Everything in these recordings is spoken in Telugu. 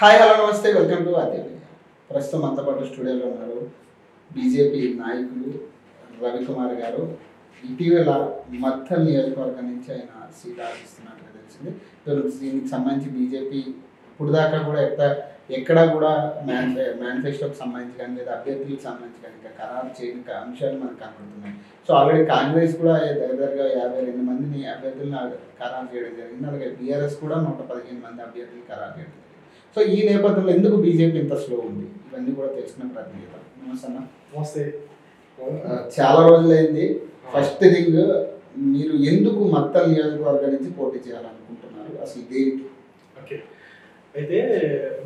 Hi hello namaste welcome to అదే ప్రస్తుతం అంత పాటు స్టూడియోలో ఉన్నారు బీజేపీ నాయకులు రవికుమార్ గారు. ఇటీవల మత్తల్ నియోజకవర్గం నుంచి ఆయన సీట్ ఆశిస్తున్నట్లు తెలిసింది. దీనికి సంబంధించి బీజేపీ ఇప్పుడు దాకా కూడా ఎక్కడ ఎక్కడా కూడా మేనిఫె మేనిఫెస్టోకి సంబంధించి కానీ లేదా అభ్యర్థులకు సంబంధించి కానీ ఇంకా ఖరారు చేయని అంశాలు మనకు కనబడుతున్నాయి. సో ఆల్రెడీ కాంగ్రెస్ కూడా దగ్గరగా యాభై రెండు మందిని అభ్యర్థులను ఖరారు చేయడం జరిగింది. అలాగే బీఆర్ఎస్ కూడా నూట పదిహేను మంది అభ్యర్థులు ఖరారు చేయడం జరిగింది. సో ఈ నేపథ్యంలో ఎందుకు బీజేపీ ఇంత స్లో ఉంది? ఇవన్నీ కూడా తెలుసుకునే ప్రయత్నం చేద్దాం. నమస్తే అన్న. నమస్తే. ఆ, చాలా రోజులైంది. ఫస్ట్ థింగ్ మీరు ఎందుకు మత్తల్ నియోజకవర్గం నుంచి పోటీ చేయాలనుకుంటున్నారు? అసలు దేనికి ఓకే. అయితే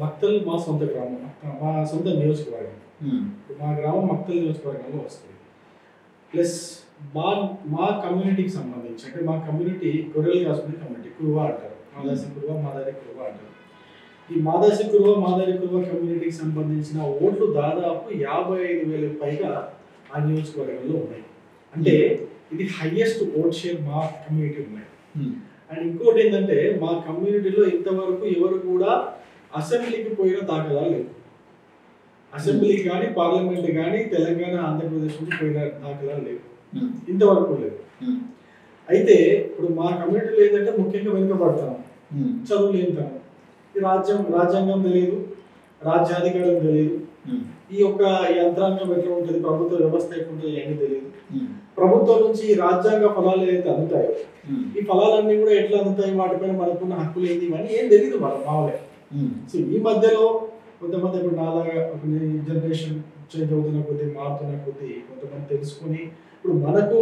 మక్తల్ మా సొంత గ్రామం మా సొంత నియోజకవర్గం. మా గ్రామం మక్తల్ నియోజకవర్గంలో వస్తుంది. ప్లస్ మా మా కమ్యూనిటీకి సంబంధించి అంటే మా కమ్యూనిటీ గొర్రెలు కాసుకునే కమ్యూనిటీ కురువ అంటారు. మాదాసి కురువ మాదారి కురువ అంటారు. ఈ మాదాసి కురువ మాదారి కురువ కమ్యూనిటీకి సంబంధించిన ఓట్లు దాదాపు యాభై ఐదు వేల పైగా ఆ నియోజకవర్గంలో ఉన్నాయి. అంటే ఇది హైయెస్ట్ ఓట్ షేర్ మా కమ్యూనిటీ ఉన్నాయి. ఉమ్, అండ్ ఇంకోటి ఏంటంటే మా కమ్యూనిటీలో ఇంతవరకు ఎవరు కూడా అసెంబ్లీకి పోయిన దాఖలాలు లేవు. అసెంబ్లీకి కానీ పార్లమెంట్ కానీ తెలంగాణ ఆంధ్రప్రదేశ్ నుంచి పోయిన దాఖలాలు లేవు. ఉమ్, ఇంతవరకు లేవు. ఉమ్, అయితే ఇప్పుడు మా కమ్యూనిటీలో ఏంటంటే ముఖ్యంగా వెనుకబడతాం. చదువు లేనితనం రాజ్యం రాజ్యాంగం తెలియదు రాజ్యాధికారం తెలియదు. ఈ యొక్క యంత్రాంగం ఎట్లా ఉంటుంది? ప్రభుత్వ వ్యవస్థ ఎట్లా ఉంటుంది ఇవన్నీ తెలియదు ప్రభుత్వం నుంచి రాజ్యాంగ ఫలాలు ఏదైతే అందుతాయో ఈ ఫలాలన్నీ కూడా ఎట్లా అందుతాయి? వాటిపైన మనకున్న హక్కులు ఏంటి? ఇవన్నీ ఏం తెలియదు మన మామూలుగా. సో ఈ మధ్యలో కొంతమంది ఇప్పుడు నాలాగా జనరేషన్ చేంజ్ అవుతున్న కొద్దీ మారుతున్న కొద్దీ కొంతమంది తెలుసుకొని ఇప్పుడు మనకు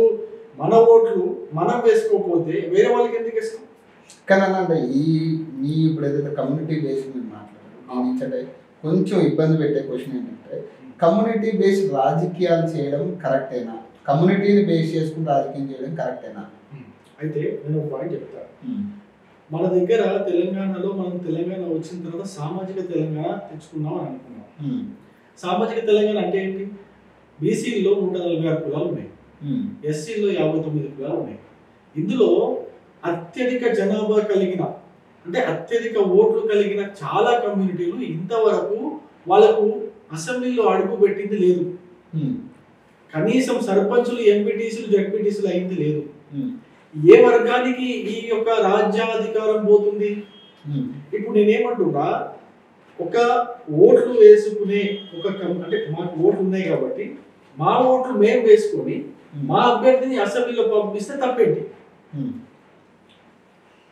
మన ఓట్లు మనం వేసుకోకపోతే వేరే వాళ్ళకి ఎందుకు ఇస్తాం కానీ అన్న అంటే ఈ మీ ఇప్పుడు ఏదైతే కమ్యూనిటీ బేస్ మీరు మాట్లాడారు కొంచెం ఇబ్బంది పెట్టే క్వశ్చన్ ఏంటంటే కమ్యూనిటీ బేస్ రాజకీయాలు చేయడం కరెక్టేనా కమ్యూనిటీని బేస్ చేసుకుని రాజకీయం చేయడం కరెక్టేనా అయితే నేను ఒక పాయింట్ చెప్తాను ఉమ్, మన దగ్గర తెలంగాణలో మనం తెలంగాణ వచ్చిన తర్వాత సామాజిక తెలంగాణ తెచ్చుకుందాం అని అనుకున్నాం. సామాజిక తెలంగాణ అంటే ఏంటి? బీసీలో నూట నలభై ఆరు కులాలు ఉన్నాయి. ఎస్సీలో యాభై తొమ్మిది కులాలు ఉన్నాయి. ఇందులో అత్యధిక జనాభా కలిగిన అంటే అత్యధిక ఓట్లు కలిగిన చాలా కమ్యూనిటీలు ఇంతవరకు వాళ్ళకు అసెంబ్లీలో అడుగు పెట్టింది లేదు. కనీసం సర్పంచులు ఎంపీటీసీలు జడ్పీటీసీలు అయింది లేదు. ఏ వర్గానికి ఈ యొక్క రాజ్యాధికారం పోతుంది? ఇప్పుడు నేనేమంటున్నా ఒక ఓట్లు వేసుకునే ఒక అంటే మాకు ఓట్లు ఉన్నాయి కాబట్టి మా ఓట్లు మేము వేసుకొని మా అభ్యర్థిని అసెంబ్లీలో పంపిస్తే తప్పేంటి.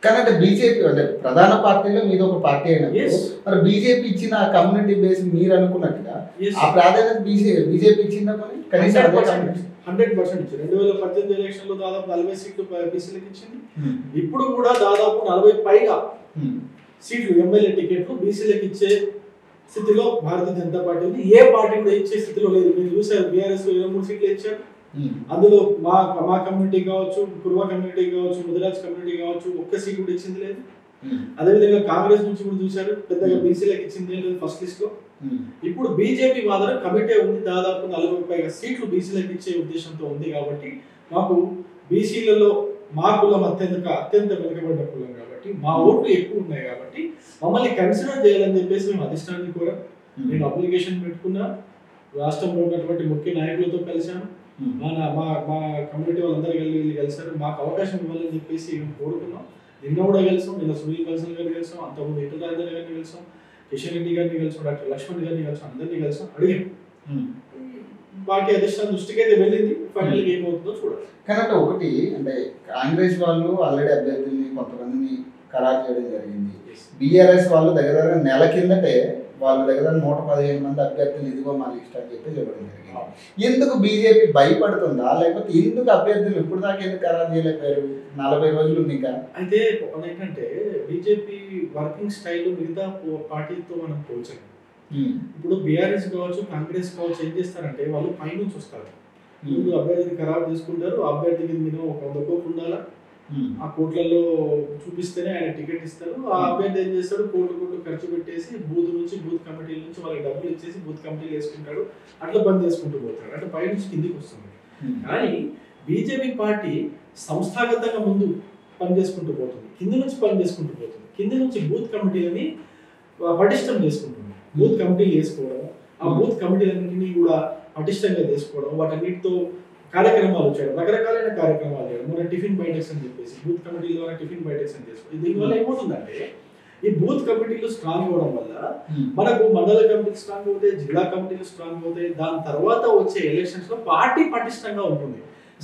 కానీ అంటే బీజేపీ అంటే ప్రధాన పార్టీలో మీది ఒక పార్టీ అయినప్పుడు Yes. మరి బీజేపీ ఇచ్చిన కమ్యూనిటీ బేస్ మీరు అనుకున్నట్టుగా. ఆ ప్రాధాన్యత బీజే బీజేపీ ఇచ్చిందా మరి? కనీసం హండ్రెడ్ పర్సెంట్. ఇచ్చింది. రెండు వేల పద్దెనిమిది ఎలక్షన్లో దాదాపు నలభై సీట్లు బీసీలకు ఇచ్చింది. ఉమ్, ఇప్పుడు కూడా దాదాపు నలభై పైగా ఉమ్, సీట్లు ఎమ్మెల్యే టికెట్లు బీసీలకు ఇచ్చే స్థితిలో భారతీయ జనతా పార్టీ ఉంది. ఏ పార్టీ కూడా ఇచ్చే స్థితిలో లేదు. మీరు చూసారు బీఆర్ఎస్ ఇరవై మూడు సీట్లు ఇచ్చారు. అందులో మా మా కమ్యూనిటీ కావచ్చు కుర్వ కమ్యూనిటీ కావచ్చు ముదిరాజ్ కమ్యూనిటీ కావచ్చు ఒక్క సీట్ కూడా ఇచ్చింది లేదు. ఉమ్, అదేవిధంగా కాంగ్రెస్ నుంచి కూడా చూశారు. పెద్దగా బీసీలకు ఇచ్చింది లేదు ఫస్ట్ లిస్ట్లో. ఇప్పుడు బీజేపీ మాత్రం కమిటీ ఉంది దాదాపు నలభై పైగా సీట్లు బీసీలకు ఇచ్చే ఉద్దేశంతో ఉంది కాబట్టి మాకు బీసీలలో మా కులం అత్యంత అత్యంత వెనుకబడ్డ కులం కాబట్టి మా ఓట్లు ఎక్కువ ఉన్నాయి కాబట్టి మమ్మల్ని కన్సిడర్ చేయాలని చెప్పేసి మేము అధిష్టానాన్ని కూడా నేను అప్లికేషన్ పెట్టుకున్నా. రాష్ట్రంలో ఉన్నటువంటి ముఖ్య నాయకులతో కలిశాను. ఉమ్, మా మా కమ్యూనిటీ వాళ్ళందరూ వెళ్ళి వెళ్ళి కలిసారు. మాకు అవకాశం ఇవ్వాలని చెప్పేసి కోరుకున్నాం. నిన్న కూడా కలిసాం. నిన్న సునీల్ కల్సన్ గారిని కలిసాం. అంతకుముందు ఇటు రాజేంద్ర గారిని కలిసాం. కిషన్ రెడ్డి గారిని కలిసాం. డాక్టర్ లక్ష్మణ్ గారిని కలిసాం. అందరినీ కలిసాం. అడిగాం. బాకీ అధిష్టానం దృష్టికి అయితే వెళ్ళింది. ఫైనల్గా ఏమవుతుందో చూడాలి. కానీ అంటే ఒకటి అంటే కాంగ్రెస్ వాళ్ళు ఆల్రెడీ అభ్యర్థుల్ని కొంతమందిని ఖరారు చేయడం జరిగింది. బీఆర్ఎస్ వాళ్ళు దగ్గర దగ్గర నెల కిందటే వాళ్ళ దగ్గర నూట పదిహేను మంది అభ్యర్థులు ఇదిగో మా లిస్ట్ అని చెప్పి చెప్పడం జరిగింది. ఎందుకు బీజేపీ భయపడుతుందా? లేకపోతే ఎందుకు అభ్యర్థులు ఇప్పుడు దాకా ఎందుకు ఖరారు చేయలేకపోయారు? నలభై రోజులు ఉంది ఇంకా. అయితే ఏంటంటే బీజేపీ వర్కింగ్ స్టైల్ మిగతా పార్టీతో మనం పోల్చాం ఉమ్, ఇప్పుడు బీఆర్ఎస్ కావచ్చు కాంగ్రెస్ కావచ్చు ఏం చేస్తారంటే వాళ్ళు పైనుంచి వస్తారు. ముందు అభ్యర్థిని ఖరారు చేసుకుంటారు. అభ్యర్థికి మినిమం ఒక వంద కోట్లు ఉండాలా? ఆ కోట్లలో చూపిస్తేనే ఆయన టికెట్ ఇస్తారు. ఆ అభ్యర్థి ఏం చేస్తాడు? కోట్లు కోట్లు ఖర్చు పెట్టేసి బూత్ నుంచి బూత్ కమిటీల నుంచి వాళ్ళకి డబ్బులు ఇచ్చేసి బూత్ కమిటీలు వేసుకుంటాడు. అట్లా బంద్ చేసుకుంటూ పోతాడు. అంటే పై నుంచి కిందికి వస్తుంది. ఉమ్, కానీ బీజేపీ పార్టీ సంస్థాగతంగా ముందు పని చేసుకుంటూ పోతుంది. కింది నుంచి పని చేసుకుంటూ పోతుంది. కింది నుంచి బూత్ కమిటీలని పటిష్టం చేసుకుంటున్నాం బూత్ కమిటీలు చేసుకోవడం ఆ బూత్ కమిటీలన్నింటినీ కూడా పటిష్టంగా చేసుకోవడం వాటన్నిటితో కార్యక్రమాలు చేయడం రకరకాలైన కార్యక్రమాలు చేయడం. మన టిఫిన్ బైటెక్స్ అని చెప్పేసి బూత్ కమిటీల ద్వారా టిఫిన్ బైటెక్స్ అని చేసుకోవడం దీనివల్ల ఏమవుతుందంటే ఈ బూత్ కమిటీలు స్ట్రాంగ్ అవ్వడం వల్ల మనకు మండల కమిటీలు స్ట్రాంగ్ అవుతాయి జిల్లా కమిటీలు స్ట్రాంగ్ అవుతాయి. దాని తర్వాత వచ్చే ఎలక్షన్స్లో పార్టీ పటిష్టంగా ఉంటుంది.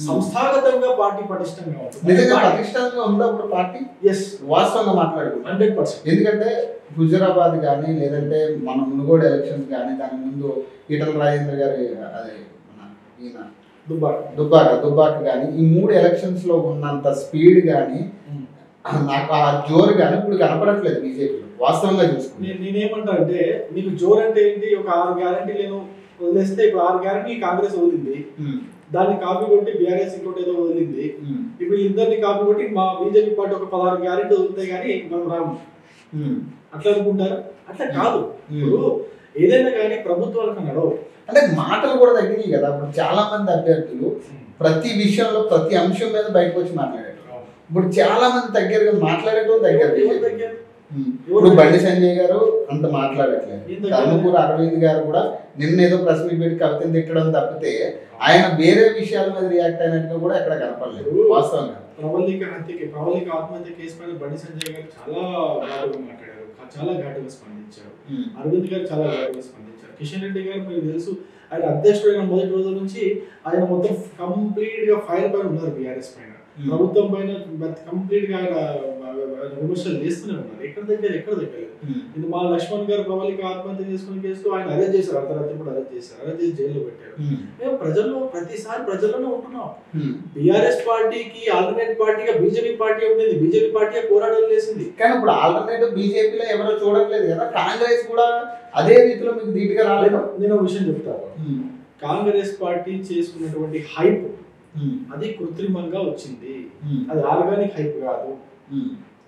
సంస్థాగతంగా పార్టీ పటిష్టంగా నిజంగా ఉంటుంది పటిష్టంగా ఉందా ఇప్పుడు పార్టీ ఎస్ వాస్తవంగా మాట్లాడుకుంటాం హండ్రెడ్ పర్సెంట్. ఎందుకంటే హుజురాబాద్ కానీ లేదంటే మన మునుగోడు ఎలక్షన్స్ కానీ దాని ముందు ఈటల రాజేంద్ర గారి అదే మన ఈయన దుబ్బాక దుబ్బాక కానీ ఈ మూడు ఎలక్షన్స్లో ఉన్నంత స్పీడ్ కానీ నాకు ఆ జోరు కానీ ఇప్పుడు కనపడట్లేదు బీజేపీలో వాస్తవంగా చూసుకుంటే. నేను నేనేమంటా అంటే మీకు జోర్ అంటే ఏంటి? ఒక ఆరు గ్యారంటీ నేను వదిలేస్తే ఇప్పుడు ఆరు గ్యారంటీ కాంగ్రెస్ వదిలింది. దాన్ని కాపీ కొట్టి బీఆర్ఎస్ ఇంకోటి ఏదో వదిలింది. ఇప్పుడు ఇద్దరిని కాపీ కొట్టి మా బీజేపీ పార్టీ ఒక పదహారు గ్యారెంటీ వదిలితే కానీ మనం రాము. అట్లా అనుకుంటారు? అట్లా కాదు. ఇప్పుడు ఏదైనా కానీ ప్రభుత్వాలకు నడవు అంటే మాటలు కూడా తగ్గినాయి కదా. ఇప్పుడు చాలా మంది అభ్యర్థులు ప్రతి విషయంలో ప్రతి అంశం మీద బయటకు వచ్చి మాట్లాడారు ఇప్పుడు చాలా మంది దగ్గర ఎవరు తగ్గారు? ఇప్పుడు బండి సంజయ్ గారు అంత మాట్లాడట్లేదు. తగ్గారు? ధర్మపూర్ అరవింద్ గారు కూడా నిన్న ఏదో ప్రెస్ మీట్ పెట్టి కవితను తిట్టడం తప్పితే ఆయన వేరే విషయాల మీద రియాక్ట్ అయినట్టుగా కూడా ఎక్కడ కనపడలేదు వాస్తవంగా. ప్రవల్లిక హత్యకి ప్రవల్లిక ఆత్మహత్య కేసు పైన బండి సంజయ్ గారు చాలా ఘాటుగా మాట్లాడారు. చాలా ఘాటుగా స్పందించారు. అరవింద్ గారు చాలా ఘాటుగా స్పందించారు. కిషన్ రెడ్డి గారు మీకు తెలుసు ఆయన అధ్యక్షుడైన మొదటి రోజు నుంచి ఆయన మొత్తం కంప్లీట్గా ఫైర్ పైన ఉన్నారు బీఆర్ఎస్ పైన. ఉమ్, ప్రభుత్వం పైన కంప్లీట్గా ఆయన విమర్శలు చేస్తూనే ఉన్నారు ఎక్కడ దగ్గర ఎక్కడ దగ్గర? ఇది మా లక్ష్మణ్ గారు ప్రవళిక ఆత్మహత్య చేసుకుని కేసులో ఆయన అరెస్ట్ చేశారు. అర్ధరాత్రి కూడా అరెస్ట్ చేశారు. అరెస్ట్ చేసి జైల్లో పెట్టారు. మేము ప్రజల్లో ప్రతిసారి ప్రజల్లోనే ఉంటున్నాం. బీఆర్ఎస్ పార్టీకి ఆల్టర్నేట్ పార్టీగా బీజేపీ పార్టీ ఉండేది. బీజేపీ పార్టీ పోరాటం చేసింది. కానీ ఇప్పుడు ఆల్టర్నేటివ్ బీజేపీలో ఎవరో చూడట్లేదు కదా. కాంగ్రెస్ కూడా అదే రీతిలో మీకు ధీటుగా రాలేదు. నేను- విషయం చెప్తాను కాంగ్రెస్ పార్టీ చేసుకున్నటువంటి హైప్ అది కృత్రిమంగా వచ్చింది. అది ఆర్గానిక్ హైప్ కాదు.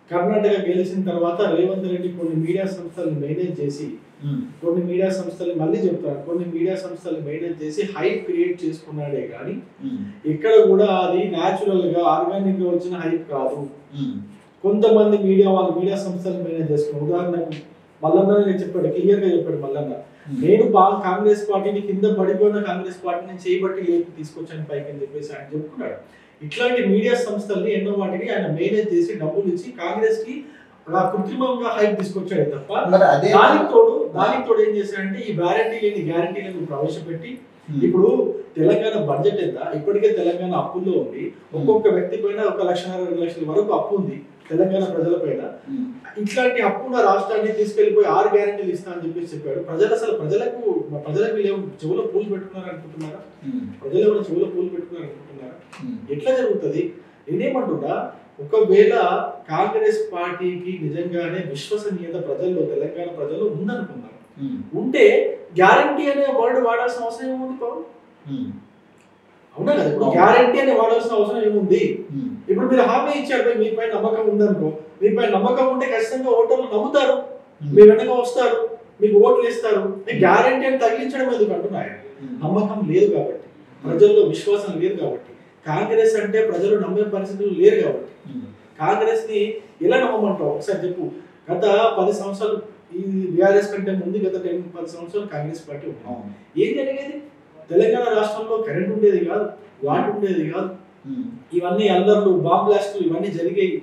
కర్ణాటక గెలిచిన తర్వాత రేవంత్ రెడ్డి కొన్ని మీడియా సంస్థలను మేనేజ్ చేసి ఉమ్, కొన్ని మీడియా సంస్థలు మళ్ళీ చెప్తాను కొన్ని మీడియా సంస్థలు మేనేజ్ చేసి హైప్ క్రియేట్ చేసుకున్నాడే కానీ ఉమ్, ఇక్కడ కూడా అది న్యాచురల్గా ఆర్గానిక్గా వచ్చిన హైప్ కాదు. కొంతమంది మీడియా వాళ్ళు మీడియా సంస్థలు మేనేజ్ చేసుకున్నారు ఉదాహరణకు మల్లన్న నేను చెప్పాడు క్లియర్గా చెప్పాడు మల్లన్న. నేను బాగా కాంగ్రెస్ పార్టీని కింద పడిపోయిన కాంగ్రెస్ పార్టీని చేయబట్టి లేపి తీసుకొచ్చాను పైకి అని చెప్పేసి ఆయన చెప్పుకున్నాడు. ఇట్లాంటి మీడియా సంస్థల్ని ఎన్నో వాటిని ఆయన మేనేజ్ చేసి డబ్బులు ఇచ్చి కాంగ్రెస్కి అలా కృత్రిమంగా హైప్ తీసుకొచ్చాడు తప్ప దానికి తోడు దానికి తోడు ఏం చేశాడంటే ఈ గ్యారంటీ లేని గ్యారంటీలను ప్రవేశపెట్టి ఉమ్, ఇప్పుడు తెలంగాణ బడ్జెట్ ఎంత? ఇప్పటికే తెలంగాణ అప్పుల్లో ఉంది. ఒక్కొక్క వ్యక్తి పైన ఒక లక్ష రెండు లక్షల వరకు అప్పు ఉంది. తెలంగాణ ప్రజల పైన. ఉమ్, ఇట్లాంటి అప్పున్న రాష్ట్రాన్ని తీసుకెళ్ళిపోయి ఆరు గ్యారెంటీలు ఇస్తా అని చెప్పేసి చెప్పాడు. ప్రజలు అసలు ప్రజలకు ప్రజలకు వీళ్ళు చెవులో పూలు పెట్టుకున్నారు అనుకుంటున్నారా? ప్రజలు ఎవరు చెవులో పూలు పెట్టుకున్నారు అనుకుంటున్నారా? ఎట్లా జరుగుతుంది? నేనేమంటున్నా ఒకవేళ కాంగ్రెస్ పార్టీకి నిజంగానే విశ్వసనీయత ప్రజల్లో తెలంగాణ ప్రజల్లో ఉందనుకుందాం ఉమ్, ఉంటే గ్యారంటీ అనే వర్డ్ వాడాల్సిన అవసరం ఏముంది పవన్? అవునా కదా? ఇప్పుడు అవును. గ్యారంటీ అని వాడాల్సిన అవసరం ఏముంది? ఇప్పుడు మీరు హామీ ఇచ్చారు "భయ్, మీపై నమ్మకం ఉందనుకో మీపై నమ్మకం ఉంటే ఖచ్చితంగా ఓటర్లు నమ్ముతారు. మీ వెనక వస్తారు మీకు ఓట్లు ఇస్తారు గ్యారంటీ అని తగిలించడం ఎందుకు అంటున్నాయి? నమ్మకం లేదు కాబట్టి ప్రజల్లో విశ్వాసం లేదు కాబట్టి కాంగ్రెస్ అంటే ప్రజలు నమ్మే పరిస్థితులు లేరు కాబట్టి. కాంగ్రెస్ని ఎలా నమ్మమంటావు? ఒకసారి చెప్పు. గత పది సంవత్సరాలు ఈ బీఆర్ఎస్ కంటే ముందు గత టెన్ పది సంవత్సరాలు కాంగ్రెస్ పార్టీ అవును. ఏం జరిగేది? తెలంగాణ రాష్ట్రంలో కరెంట్ ఉండేది కాదు వాటర్ ఉండేది కాదు. ఇవన్నీ అల్లర్లు బాంబ్ బ్లాస్టులు ఇవన్నీ జరిగాయి.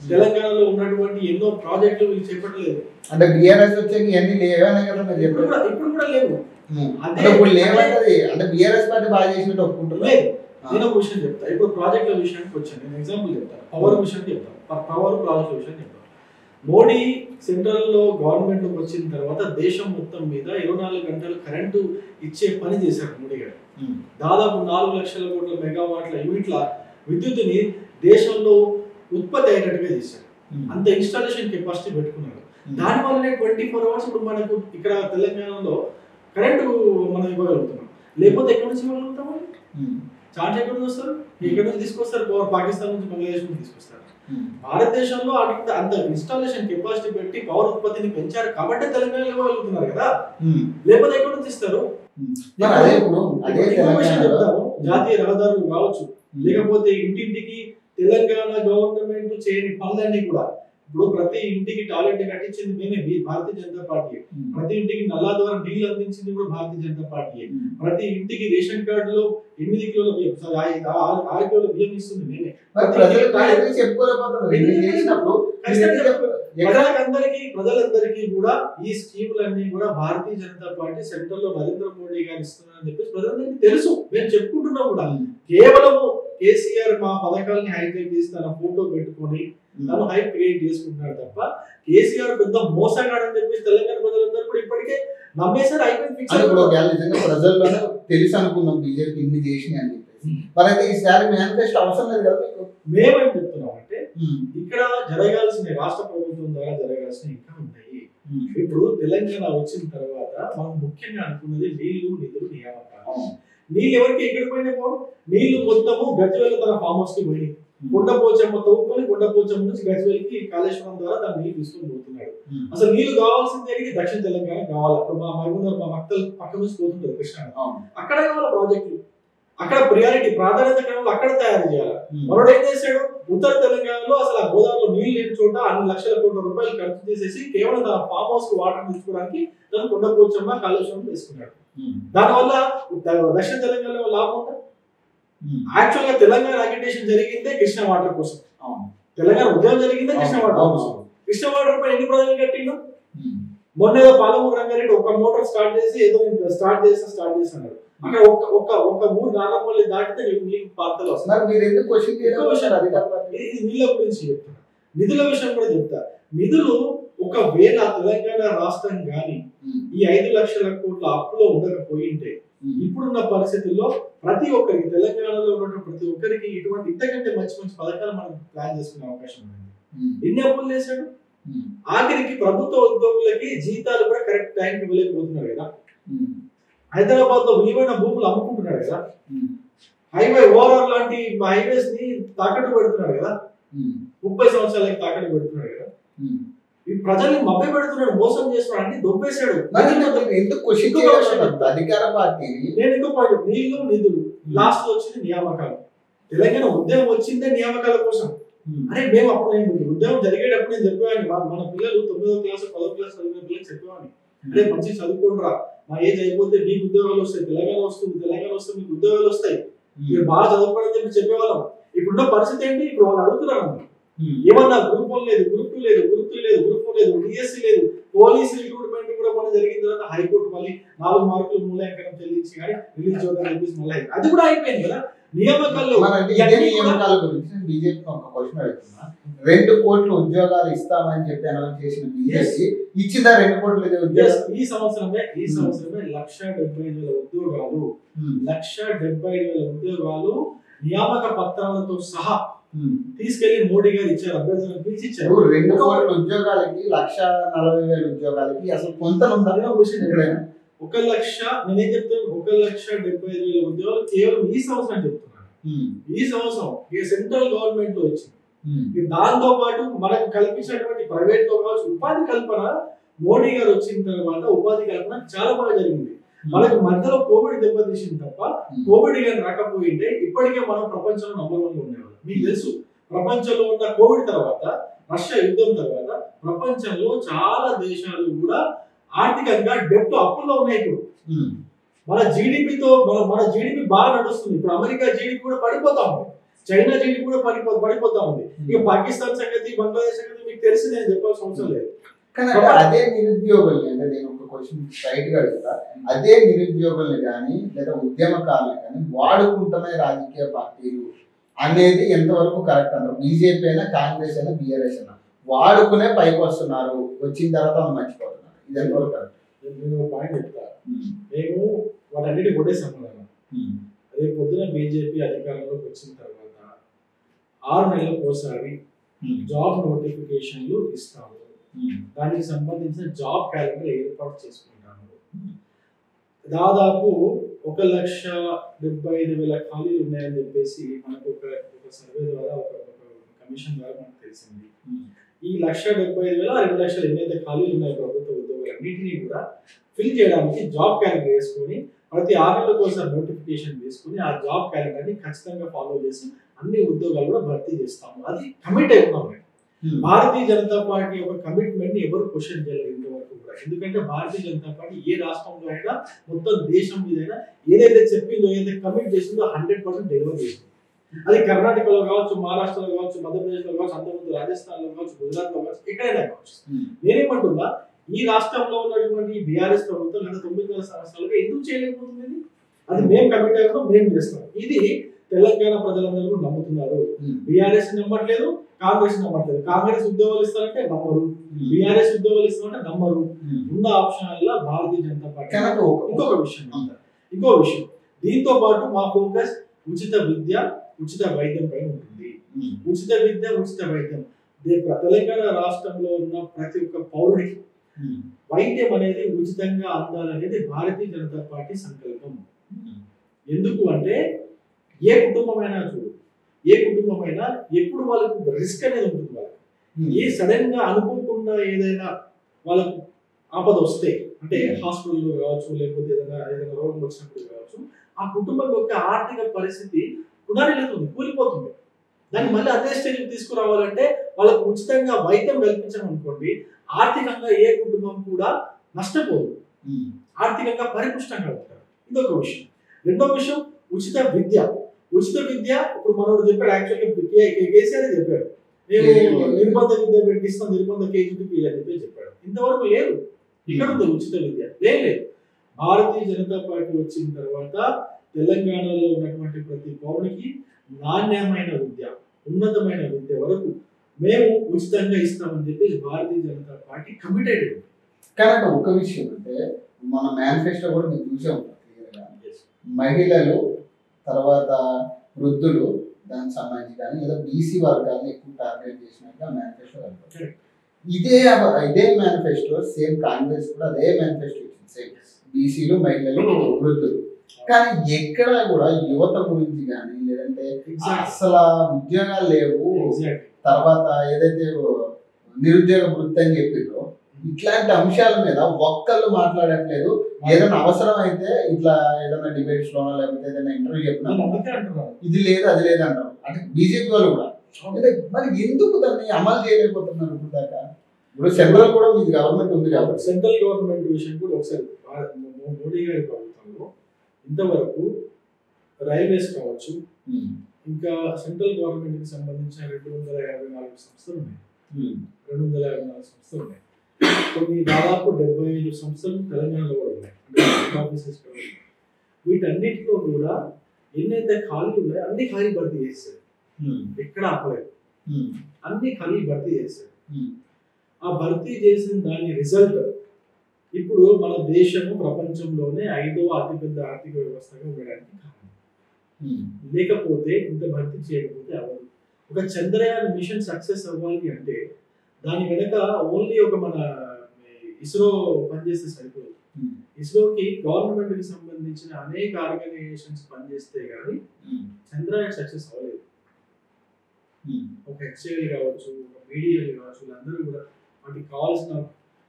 తెలంగాణలో ఉన్నటువంటి ఎన్నో ప్రాజెక్టులు వీళ్ళు చేపట్టలేదు. అంటే బిఆర్ఎస్ వచ్చాక ఇవన్నీ లేవనే కదా మీరు ఇప్పుడు కూడా ఇప్పుడు కూడా లేవు. అంటే ఇప్పుడు లేవంటది అంటే బిఆర్ఎస్ పార్టీ బాగా చేసినట్టు ఒప్పుకుంటారు లేదు. నేను ఒక విషయం చెప్తా. ఇప్పుడు ప్రాజెక్టుల విషయానికి వచ్చాను. నేను ఎగ్జాంపుల్ చెప్తాను. పవర్ విషయం చెప్తాను. పవర్ ప్రాజెక్టుల విషయం చెప్తాను. మోడీ సెంట్రల్లో గవర్నమెంట్లోకి వచ్చిన తర్వాత దేశం మొత్తం మీద ఇరవై నాలుగు గంటలు కరెంటు ఇచ్చే పని చేశారు మోడీ గారు. దాదాపు నాలుగు లక్షల కోట్ల మెగావాట్ల యూనిట్ల విద్యుత్తుని దేశంలో ఉత్పత్తి అయ్యేటట్టుగా చేశారు అంత ఇన్స్టాలేషన్ కెపాసిటీ పెట్టుకున్నారు దాని వల్లనే ట్వంటీ ఫోర్ అవర్స్ ఇప్పుడు మనకు ఇక్కడ తెలంగాణలో కరెంటు మనం ఇవ్వగలుగుతున్నాం. లేకపోతే ఎక్కడి నుంచి ఇవ్వగలుగుతాము చార్జ్ ఎక్కడ నుంచి వస్తారు? ఎక్కడి నుంచి తీసుకొస్తారు? పవర్ పాకిస్తాన్ నుంచి బంగ్లాదేశ్ నుంచి తీసుకొస్తారు. భారతదేశంలో అంత అంత ఇన్స్టాలేషన్ కెపాసిటీ పెట్టి పవర్ ఉత్పత్తిని పెంచారు కాబట్టి తెలంగాణలో ఇవ్వగలుగుతున్నారు కదా. ఉమ్, లేకపోతే ఎక్కడి తెలంగాణలో చెప్తాము జాతీయ రహదారులు కావచ్చు. లేకపోతే ఇంటింటికి తెలంగాణ గవర్నమెంట్ చేయని పనులన్నీ కూడా ఇప్పుడు ప్రతి ఇంటికి టాయిలెట్ కట్టించింది మేమే భారతీయ జనతా పార్టీ. ప్రతి ఇంటికి నల్లా ద్వారా నీళ్ళు అందించింది కూడా భారతీయ జనతా పార్టీ. ప్రతి ఇంటికి రేషన్ కార్డులో ఎనిమిది కిలోల బియ్యం సారీ ఆరు కిలోల బియ్యం ఇస్తుంది మేమే. ప్రజలందరికీ ప్రజలందరికీ కూడా ఈ స్కీములన్నీ కూడా భారతీయ జనతా పార్టీ సెంటర్లో నరేంద్ర మోడీ గారు ఇస్తున్నారని చెప్పేసి ప్రజలందరికీ తెలుసు. మేము చెప్పుకుంటున్నాం కూడా. కేవలము కేసీఆర్ మా పథకాలని హైలైట్ చేసి తన ఫోటో పెట్టుకొని తను హైప్ క్రియేట్ చేసుకుంటున్నాడు తప్ప కేసీఆర్ పెద్ద మోసగాడు అని చెప్పేసి తెలంగాణ ప్రజలందరూ కూడా ఇప్పటికే నమ్మేశారు అయిపోయింది ప్రజల్లోనే తెలుసు అనుకున్నాం బీజేపీ ఇన్ని చేసినాయి అని చెప్పేసి. మరి అయితే ఈసారి మేనిఫెస్టో అవసరం లేదు కదా మేమేం చెప్తున్నాం అంటే ఉమ్, ఇక్కడ జరగాల్సిన రాష్ట్ర ప్రభుత్వం ద్వారా జరగాల్సిన ఇంకా ఉన్నాయి ఉమ్, ఇప్పుడు తెలంగాణ వచ్చిన తర్వాత మనం ముఖ్యంగా అనుకున్నది నీళ్ళు నిధులు నియామకాలు. అవును. నీళ్ళు ఎవరికి ఎక్కడ పోయినా నీళ్ళు మొత్తము గజ్వేల్ తన ఫామ్ హౌస్కి పోయి గుండపోచమ్మ తవ్వుకొని గుండపోచమ్మ నుంచి గజ్వేల్కి కాళేశ్వరం ద్వారా తన నీళ్ళు తీసుకొని పోతున్నాడు. అసలు నీళ్ళు కావాల్సిన దగ్గరికి దక్షిణ తెలంగాణ కావాలి. అప్పుడు మా మహబూబ్ మా మక్తల్ పక్క నుంచి పోతుంటారు కృష్ణ. అక్కడ కావాలి ప్రాజెక్టులు అక్కడ ప్రియారిటీ ప్రాధాన్యత క్రమంలో అక్కడ తయారు చేయాలి. మరోడు ఏం చేశాడు? ఉత్తర తెలంగాణలో అసలు ఆ గోదావరిలో నీళ్ళు లేని చోట అన్ని లక్షల కోట్ల రూపాయలు ఖర్చు చేసేసి కేవలం తన ఫామ్ హౌస్కి వాటర్ తీసుకోవడానికి తను కొండపోచమ్మ కాళేశ్వరం వేసుకున్నాడు ఉమ్, దానివల్ల దక్షిణ తెలంగాణలో లాభం ఉందా? యాక్చువల్గా తెలంగాణ అగిటేషన్ జరిగిందే కృష్ణ వాటర్ కోసం. తెలంగాణ ఉద్యమం జరిగిందే కృష్ణ వాటర్ కోసం. కృష్ణ వాటర్ పై ఎన్ని ప్రాజెక్టులు కట్టిండు? ఉమ్, మొన్న ఏదో పాలమూరు రంగారెడ్డి ఒక మోటార్ స్టార్ట్ చేసి ఏదో స్టార్ట్ చేసి స్టార్ట్ చేస్తున్నాడు అక్కడ ఒక ఒక ఒక ఊరు నాన్నపల్లి దాటితే నీకు నీకు పార్తలు వస్తాయి. మరి ఎందుకు క్వశ్చన్ ఇది నీళ్ళ గురించి చెప్తున్నా నిధుల విషయం కూడా చెప్తా. నిధులు ఒకవేళ తెలంగాణ రాష్ట్రం గాని ఉమ్, ఈ ఐదు లక్షల కోట్ల అప్పులో ఉండకపోయింటే ఇప్పుడున్న పరిస్థితుల్లో ప్రతి ఒక్కరికి తెలంగాణలో ఉన్నటువంటి ప్రతి ఒక్కరికి ఇటువంటి ఇంతకంటే మంచి మంచి పథకాలు మనం ప్లాన్ చేసుకునే అవకాశం ఉంది. ఎన్ని అప్పులు చేశాడు ఉమ్, ఆఖరికి ప్రభుత్వ ఉద్యోగులకి జీతాలు కూడా కరెక్ట్ టైంకి ఇవ్వలేకపోతున్నారు కదా. ఉమ్, హైదరాబాద్లో విలువైన భూములు అమ్ముకుంటున్నాడు కదా. హైవే ఓవరాల్ లాంటి హైవేస్ని తాకట్టు పెడుతున్నాడు కదా. ముప్పై సంవత్సరాలకి తాకట్టు పెడుతున్నాడు కదా. ప్రజల్ని మభ్య పెడుతున్నాడు మోసం చేస్తున్నాడు అంటే దొబ్బేశాడు. ఎందుకు అధికార పార్టీని? నేను ఇంకో పాయింట్ నీళ్ళు నిధులు. లాస్ట్ వచ్చింది నియామకాలు. తెలంగాణ ఉద్యమం వచ్చిందే నియామకాల కోసం. అరే మేము అప్పుడు ఉద్యమం జరిగేటప్పుడు నేను చెప్పేవాడిని మన పిల్లలు తొమ్మిదో క్లాస్ పదో క్లాస్ చదివిన పిల్లలు చెప్పేవాడిని. అరే మంచి చదువుకోండిరా. మా ఏజ్ అయిపోతే మీకు ఉద్యోగాలు వస్తాయి తెలంగాణ వస్తుంది తెలంగాణ వస్తే మీకు ఉద్యోగాలు వస్తాయి. మీరు బాగా చదువుకోవడం చెప్పి చెప్పేవాళ్ళం. ఇప్పుడున్న పరిస్థితి ఏంటి? ఇప్పుడు వాళ్ళు అడుగుతున్నారు ఏమన్నా గ్రూప్ వన్ లేదు గ్రూప్ టూ లేదు గ్రూప్ త్రీ లేదు గ్రూప్ ఫోర్ లేదు డిఎస్సి లేదు. పోలీస్ రిక్రూట్మెంట్ కూడా మొన్న జరిగిన తర్వాత హైకోర్టు మళ్ళీ నాలుగు మార్కులు మూల్యాంకనం చెల్లించి కానీ రిలీజ్ చేద్దాం చెప్పేసి మళ్ళీ. అది కూడా అయిపోయింది కదా. నియామకాల్లో నియామకాల గురించి బీజేపీ ఒక క్వశ్చన్ అడుగుతున్నా. రెండు కోట్ల ఉద్యోగాలు ఇస్తామని చెప్పి అనౌన్స్ చేసిన బీజేపీ ఇచ్చిందా రెండు కోట్ల ఈ సంవత్సరమే ఈ సంవత్సరమే లక్ష డెబ్బై వేల ఉద్యోగాలు. ఉమ్, లక్ష డెబ్బై వేల ఉద్యోగాలు నియామక పత్రాలతో సహా. తీసుకెళ్ళి మోడీ గారు ఇచ్చారు అభ్యర్థులను పిలిచి ఇచ్చారు రెండు కోట్ల ఉద్యోగాలకి లక్ష నలభై వేల ఉద్యోగాలకి అసలు కొంత విషయం ఎక్కడైనా? ఒక లక్ష నేనేం చెప్తాను? ఒక లక్ష డెబ్బై ఐదు వేల ఉద్యోగాలు కేవలం ఈ సంవత్సరం చెప్తున్నాను ఈ సంవత్సరం ఈ సెంట్రల్ గవర్నమెంట్లో వచ్చింది దాంతో పాటు మనకు కల్పించినటువంటి ప్రైవేట్లో కావచ్చు ఉపాధి కల్పన మోడీ గారు వచ్చిన తర్వాత ఉపాధి కల్పన చాలా బాగా జరిగింది. మనకు మధ్యలో కోవిడ్ దెబ్బతీసింది తప్ప. కోవిడ్ కానీ రాకపోయింటే ఇప్పటికే మనం ప్రపంచంలో నంబర్ వన్ ఉండేవాళ్ళం. మీకు తెలుసు ప్రపంచంలో ఉన్న కోవిడ్ తర్వాత రష్యా యుద్ధం తర్వాత ప్రపంచంలో చాలా దేశాలు కూడా ఆర్థికంగా డెప్ట్ అప్పుల్లో ఉన్నాయి ఇప్పుడు. ఉమ్, మన జీడిపితో మన మన జీడిపి బాగా నడుస్తుంది. ఇప్పుడు అమెరికా జీడిపి కూడా పడిపోతా ఉంది. చైనా జీడిపి కూడా పడిపో పడిపోతా ఉంది. ఇక పాకిస్తాన్ సంగతి బంగ్లాదేశ్ సంగతి మీకు తెలిసి నేను చెప్పాల్సిన అవసరం లేదు. కానీ అదే నిరుద్యోగుల్ని అంటే నేను ఒక క్వశ్చన్ స్ట్రైట్గా అడుగుతా. అదే నిరుద్యోగుల్ని కానీ లేదా ఉద్యమకారులు కానీ వాడుకుంటున్నాయి రాజకీయ పార్టీలు అనేది ఎంతవరకు కరెక్ట్ అంటారు? బీజేపీ అయినా కాంగ్రెస్ అయినా బీఆర్ఎస్ అయినా వాడుకునే పైకి వస్తున్నారు. వచ్చిన తర్వాత వాళ్ళు మర్చిపోతున్నారు. ఇది ఎంతవరకు కరెక్ట్ నేను పాయింట్ చెప్తా. మేము వాటన్నిటి ఒకటే సమాధానం. రేపు పొద్దున బీజేపీ అధికారంలోకి వచ్చిన తర్వాత ఆరు నెలలకు ఒకసారి జాబ్ నోటిఫికేషన్లు ఇస్తాము. దానికి సంబంధించిన జాబ్ క్యాలెండర్ ఏర్పాటు చేసుకుంటాము. దాదాపు ఒక లక్ష డెబ్బై ఐదు వేల ఖాళీలు ఉన్నాయని చెప్పేసి మనకు ఒక ఒక సర్వే ద్వారా ఒక కమిషన్ ద్వారా మనకు తెలిసింది. ఈ లక్ష డెబ్బై ఐదు వేల రెండు లక్షలు ఎన్నైతే ఖాళీలు ఉన్నాయో ప్రభుత్వ ఉద్యోగులు అన్నింటినీ కూడా ఫిల్ చేయడానికి జాబ్ క్యాలెండర్ వేసుకొని ప్రతి ఆరు కోసం ఒకసారి నోటిఫికేషన్ వేసుకొని ఆ జాబ్ క్యాలెండర్ని ఖచ్చితంగా ఫాలో చేసి అన్ని ఉద్యోగాలు కూడా భర్తీ చేస్తాము. అది కమిట్ అయిపోతాం భారతీయ జనతా పార్టీ యొక్క కమిట్మెంట్ని ఎవరు క్వశ్చన్ చేయలేరు ఇంతవరకు కూడా. ఎందుకంటే భారతీయ జనతా పార్టీ ఏ రాష్ట్రంలో అయినా మొత్తం దేశం మీద ఏదైతే చెప్పిందో ఏదైతే కమిట్ చేసిందో హండ్రెడ్ పర్సెంట్ డెలివర్ చేసింది. అది కర్ణాటకలో కావచ్చు మహారాష్ట్రలో కావచ్చు మధ్యప్రదేశ్లో కావచ్చు అంతకుముందు రాజస్థాన్లో కావచ్చు గుజరాత్లో కావచ్చు ఎక్కడైనా కావచ్చు. నేనేమంటున్నా ఈ రాష్ట్రంలో ఉన్నటువంటి బీఆర్ఎస్ ప్రభుత్వం గత తొమ్మిదిన్నర సంవత్సరాలుగా ఎందుకు చేయలేకపోతుంది? అది మేము కమిట్ అయ్యాము మేము చేస్తాం. ఇది తెలంగాణ ప్రజలందరూ నమ్ముతున్నారు. బీఆర్ఎస్ నమ్మట్లేదు కాంగ్రెస్ నమ్మట్లేదు. కాంగ్రెస్ ఉద్యోగాలు ఇస్తారంటే నమ్మరు. బీఆర్ఎస్ ఉద్యోగాలు ఇస్తారంటే నమ్మరు. ఉన్న ఆప్షన్ వల్ల భారతీయ జనతా పార్టీ. ఇంకొక విషయం. ఇంకో విషయం. దీంతో పాటు మా ఫోకస్ ఉచిత విద్య ఉచిత వైద్యం పైన ఉంటుంది. ఉచిత విద్య ఉచిత వైద్యం. తెలంగాణ రాష్ట్రంలో ఉన్న ప్రతి ఒక్క పౌరుడికి వైద్యం అనేది ఉచితంగా అందాలనేది భారతీయ జనతా పార్టీ సంకల్పం. ఎందుకు అంటే ఏ కుటుంబమైనా చూడు ఏ కుటుంబమైనా ఎప్పుడు వాళ్ళకు రిస్క్ అనేది ఉంటుంది వాళ్ళకి. ఏ సడన్గా అనుకోకుండా ఏదైనా వాళ్ళకు ఆపద వస్తే అంటే హాస్పిటల్లో కావచ్చు లేకపోతే ఏదైనా ఏదైనా రోగం వచ్చినప్పుడు కావచ్చు ఆ కుటుంబం యొక్క ఆర్థిక పరిస్థితి పునరిల్లుతుంది కూలిపోతుంది. దాన్ని మళ్ళీ అదే స్టేజ్కి తీసుకురావాలంటే వాళ్ళకు ఉచితంగా వైద్యం కల్పించడం అనుకోండి ఆర్థికంగా ఏ కుటుంబం కూడా నష్టపోదు. ఆర్థికంగా పరిపుష్టంగా ఉంటారు. ఇదొక విషయం. రెండో విషయం ఉచిత విద్య. ఉచిత విద్య ఇప్పుడు మనోడు చెప్పాడు యాక్చువల్గా కేసీఆర్ చెప్పాడు. మేము నిర్బంధ విద్య పెట్టిస్తాం నిర్బంధ కేజీపీ అని చెప్పి చెప్పాడు. ఇంతవరకు లేదు. ఇక్కడ ఉంది ఉచిత విద్య. లేదు లేదు. భారతీయ జనతా పార్టీ వచ్చిన తర్వాత తెలంగాణలో ఉన్నటువంటి ప్రతి పౌరునికి నాణ్యమైన విద్య ఉన్నతమైన విద్య వరకు మేము ఉచితంగా ఇస్తామని చెప్పి భారతీయ జనతా పార్టీ కమిటెడ్ కానీ ఒక విషయం అంటే మన మేనిఫెస్టో కూడా చూసే. ఉంటారు క్లియర్గా మహిళలు తర్వాత వృద్ధులు దానికి సంబంధించి కానీ ఏదో బీసీ వర్గాలను ఎక్కువ టార్గెట్ చేసినట్టుగా మేనిఫెస్టో కనపడుతుంది. ఇదే ఇదే మేనిఫెస్టో సేమ్ కాంగ్రెస్ కూడా అదే మేనిఫెస్టో ఇచ్చింది. సేమ్ బీసీలు మహిళలు వృద్ధులు. కానీ ఎక్కడ కూడా యువత గురించి కానీ లేదంటే అసలు ఉద్యోగాలు లేవు. తర్వాత ఏదైతే నిరుద్యోగ వృత్తి అని చెప్పిర్రో ఇట్లాంటి అంశాల మీద ఒక్కళ్ళు మాట్లాడట్లేదు. ఏదైనా అవసరం అయితే ఇట్లా ఏదైనా డిబేట్స్ లోనో లేకపోతే ఏదైనా ఇంటర్వ్యూ చెప్పినా ఇది లేదు అది లేదు అంటారు. అంటే బీజేపీ వాళ్ళు కూడా. మరి ఎందుకు దాన్ని అమలు చేయలేకపోతున్నారు ఇప్పుడు దాకా ఇప్పుడు సెంట్రల్ కూడా మీది గవర్నమెంట్ ఉంది కాబట్టి. సెంట్రల్ గవర్నమెంట్ విషయం కూడా ఒకసారి మోడీ గారి ప్రభుత్వంలో ఇంతవరకు రైల్వేస్ కావచ్చు ఇంకా సెంట్రల్ గవర్నమెంట్కి సంబంధించిన రెండు వందల యాభై నాలుగు సంస్థలు ఉన్నాయి. రెండు వందల యాభై నాలుగు సంస్థలు ఉన్నాయి. కొన్ని దాదాపు డెబ్బై ఐదు సంస్థలు తెలంగాణలో కూడా ఉన్నాయి. ఆఫీసెస్. వీటన్నిటిలో కూడా ఎన్నైతే ఖాళీలు ఉన్నాయో అన్ని ఖాళీ భర్తీ చేస్తారు ఎక్కడ ఆపలేదు. అన్ని ఖాళీ భర్తీ చేస్తారు ఆ భర్తీ చేసిన దాని రిజల్ట్ ఇప్పుడు మన దేశము ప్రపంచంలోనే ఐదవ అతిపెద్ద ఆర్థిక వ్యవస్థగా ఉండడానికి కారణం. లేకపోతే ఇంత భర్తీ చేయకపోతే అవ్వదు. ఒక చంద్రయాన్ మిషన్ సక్సెస్ అవ్వాలి అంటే దాని వెనక ఓన్లీ ఒక మన ఇస్రో పనిచేస్తే సరిపోదు. ఇస్రోకి గవర్నమెంట్కి సంబంధించిన అనేక ఆర్గనైజేషన్స్ పనిచేస్తే గానీ చంద్రయాన్ సక్సెస్ అవ్వలేదు. ఒక హెచ్ఏఎల్ కావచ్చు ఒక మీడియల్ కావచ్చు వీళ్ళందరూ కూడా వాటికి కావాల్సిన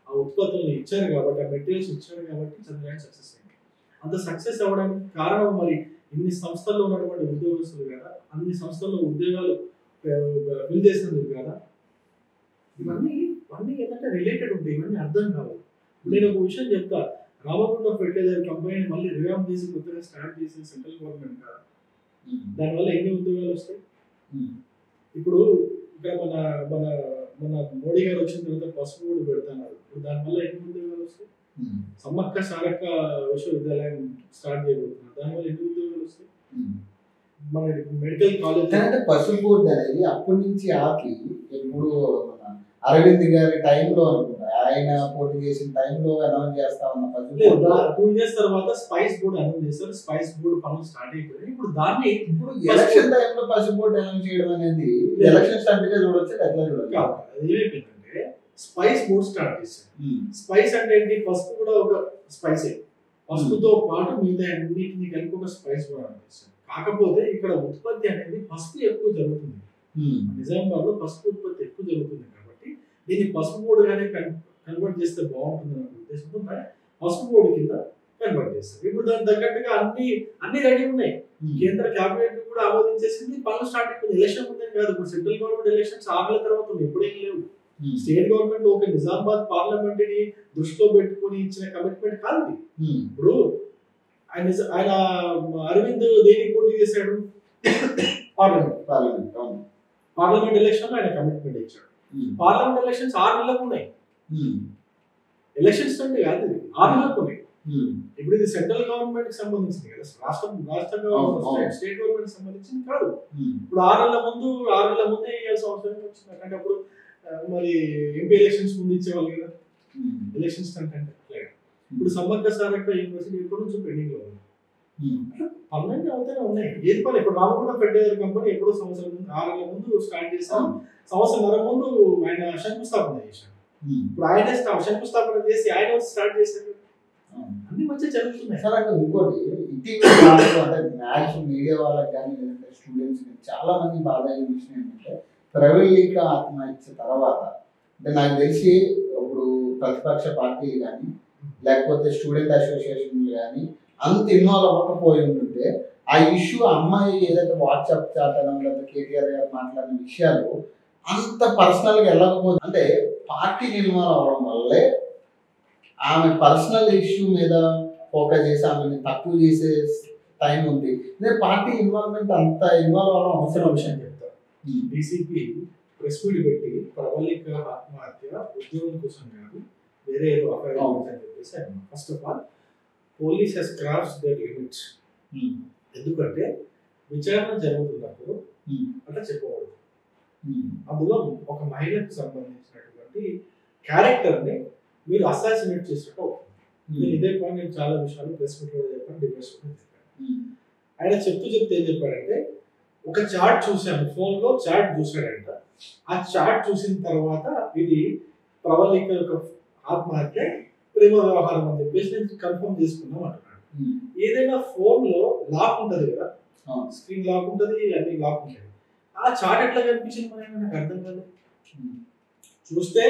ఆ ఉత్పత్తులను ఇచ్చారు కాబట్టి ఆ మెటీరియల్స్ ఇచ్చారు కాబట్టి చంద్రయాన్ సక్సెస్ అయింది. అంత సక్సెస్ అవ్వడానికి కారణం మరి ఇన్ని సంస్థల్లో ఉన్నటువంటి ఉద్యోగస్తులు కదా అన్ని సంస్థల్లో ఉద్యోగాలు ఫిల్ చేసినందుకు కదా ఇవన్నీ ఇవన్నీ ఏంటంటే రిలేటెడ్ ఉంటాయి ఇవన్నీ అర్థం కావు. నేను ఒక విషయం చెప్తా. రామగుండ ఫెర్టిలైజర్ కంపెనీని మళ్ళీ రివామ్ చేసి కొత్తగా స్టార్ట్ చేసిన సెంట్రల్ గవర్నమెంట్ కదా దానివల్ల ఎన్ని ఉద్యోగాలు వస్తాయి? ఇప్పుడు ఇక్కడ మన మన మన మోడీ గారు వచ్చిన తర్వాత పసుపు కూడా పెడుతున్నారు. ఇప్పుడు దానివల్ల ఎన్ని ఉద్యోగాలు వస్తాయి? సమ్మక్క సారక్క విశ్వవిద్యాలయం స్టార్ట్ చేయబోతున్నారు. దానివల్ల ఎన్ని ఉద్యోగాలు వస్తాయి? మన మెడికల్ కాలేజ్ అంటే పసుపు బోర్డు అనేది అప్పటి నుంచి ఎప్పుడు మన అరవింద్ గారి టైంలో అనుకుంటా. ఆయన పోటీ చేసిన టైంలో అనౌన్స్ చేస్తా ఉన్న టూ ఇయర్స్ తర్వాత స్పైస్ బోర్డు అనౌన్స్ చేశారు. స్పైస్ బోర్డు పనులు స్టార్ట్ అయిపోయాయి ఇప్పుడు దాన్ని ఇప్పుడు ఎలక్షన్ టైంలో పసుపు బోర్డు అనౌన్స్ చేయడం అనేది ఎలక్షన్ స్టంట్గా చూడొచ్చు ఎట్లా చూడొచ్చు? స్పైస్ బోర్డు స్టార్ట్ చేశారు. స్పైస్ అంటే ఏంటి? పసుపు కూడా ఒక స్పైసే పసుపుతో పాటు మిగతా అన్నిటిని కలిపి ఒక స్పైస్ కూడా అనిపిస్తుంది కాకపోతే ఇక్కడ ఉత్పత్తి అనేది పసుపు ఎక్కువ జరుగుతుంది. నిజామాబాద్లో పసుపు ఉత్పత్తి ఎక్కువ జరుగుతుంది. దీన్ని పసుపు బోర్డుగానే కన్వర్ట్ చేస్తే బాగుంటుంది అనే ఉద్దేశంతో పసుపు బోర్డు కింద కన్వర్ట్ చేస్తారు. ఇప్పుడు దానికి తగ్గట్టుగా అన్ని అన్ని రెడీ ఉన్నాయి. కేంద్ర కేబినెట్ కూడా ఆమోదించేసింది. పనులు స్టార్ట్ అయిపోయింది ఎలక్షన్ ఉందని కాదు. ఇప్పుడు సెంట్రల్ గవర్నమెంట్ ఎలక్షన్స్ నెలల తర్వాత ఎప్పుడేం లేవు. స్టేట్ గవర్నమెంట్ ఒక నిజామాబాద్ పార్లమెంట్ని దృష్టిలో పెట్టుకొని ఇచ్చిన కమిట్మెంట్ కాదు. ఇప్పుడు ఆయన ఆయన అరవింద్ దేనికి పోటీ చేశాడు? పార్లమెంట్. పార్లమెంట్. పార్లమెంట్ ఎలక్షన్ ఆయన కమిట్మెంట్ ఇచ్చాడు. పార్లమెంట్ ఎలక్షన్స్ ఆరు నెలలకు ఉన్నాయి. ఎలక్షన్స్ అంటే కాదు ఆరు నెలలకు ఉన్నాయి ఉమ్. ఇప్పుడు ఇది సెంట్రల్ గవర్నమెంట్కి సంబంధించింది కదా రాష్ట్రం రాష్ట్ర. గవర్నమెంట్ స్టేట్ గవర్నమెంట్కి సంబంధించింది కాదు. ఇప్పుడు ఆరు నెలల ముందు ఆరు నెలల ముందే వేయాల్సిన అవసరం వచ్చింది అంటే అప్పుడు మరి ఎంపీ ఎలక్షన్స్ ముందు ఇచ్చేవాళ్ళు కదా. ఎలక్షన్స్ అంటే. ఇప్పుడు సమ్మక్క సారక్క యూనివర్సిటీ ఎప్పటి నుంచి పెండింగ్లో ఉంది ఉమ్. పనులన్నీ అవుతానే ఉన్నాయి ఏది పని ఇప్పుడు రామగుండ ఫెడరల్ కంపెనీ ఎప్పుడో సంవత్సరం ముందు ఆరు నెలల ముందు స్టార్ట్ చేశాం అవును. సంవత్సరం ముందు ఆయన శంకుస్థాపన చేశాడు ఉమ్. ఇప్పుడు ఆయనే శంకుస్థాపన చేసి ఆయన స్టార్ట్ చేశాడు. అన్ని మంచిగా జరుగుతున్నాయి సార్ అక్కడ ఇంకోటి ఇటీవల అంటే మీడియా వాళ్ళకి కానీ లేదంటే స్టూడెంట్స్ కానీ చాలా మంది బాధ అయిన విషయం ఏంటంటే ప్రవీణిక ఆత్మహత్య తర్వాత అంటే నాకు తెలిసి ఇప్పుడు ప్రతిపక్ష పార్టీలు కానీ లేకపోతే స్టూడెంట్ అసోసియేషన్లు కానీ అంత ఇన్వాల్వ్ అవ్వకపోయి ఉంటుంటే ఆ ఇష్యూ అమ్మాయి ఏదైతే వాట్సాప్ చాట్ అనో లేకపోతే కేటీఆర్ గారు మాట్లాడిన విషయాలు అంత పర్సనల్గా వెళ్ళకపోతే అంటే పార్టీకి ఇన్వాల్వ్ అవ్వడం వల్లే ఆమె పర్సనల్ ఇష్యూ మీద ఫోకస్ చేసి ఆమెని తక్కువ చేసే టైం ఉంది నేను పార్టీ ఇన్వాల్వ్మెంట్ అంత ఇన్వాల్వ్ అవ్వడం అవసరం అవసరం విషయం చెప్తా డీసీపీ ప్రెస్ మీట్ పెట్టి ప్రబలిక ఆత్మహత్య ఉద్యోగం కోసం కాదు వేరే ఏదో అఫైర్ అవును. అని చెప్పేసి first of all police has crossed their limits um, ఎందుకంటే విచారణ జరుగుతున్నప్పుడు ఉమ్, అట్లా చెప్పకూడదు. ఉమ్, అందులో ఒక మహిళకు సంబంధించినటువంటి క్యారెక్టర్ని మీరు అసాసినేట్ చేసినట్టు అవుతుంది. నేను ఉమ్, ఇదే పాయింట్ నేను చాలా విషయాలు ప్రెస్ మీట్ కూడా చెప్పాను డిబేట్స్ కూడా చెప్పాను. ఆయన చెప్తూ చెప్తే ఏం చెప్పాడంటే ఒక చాట్ చూశాను ఫోన్లో చాట్ చూశాడంట. ఆ చాట్ చూసిన తర్వాత ఇది ప్రవళిక యొక్క ఆత్మహత్య ప్రేమ వ్యవహారం అని చెప్పేసి నేను కన్ఫర్మ్ చేసుకున్నాం అంటున్నాడు. ఉమ్, ఏదైనా ఫోన్లో లాక్ ఉంటది కదా. స్క్రీన్ లాక్ ఉంటది అన్ని లాక్ ఉంటాయి. ఆ చాట్ ఎట్లా కనిపించింది మనకి నాకు అర్థం కాదు ఉమ్, చూస్తే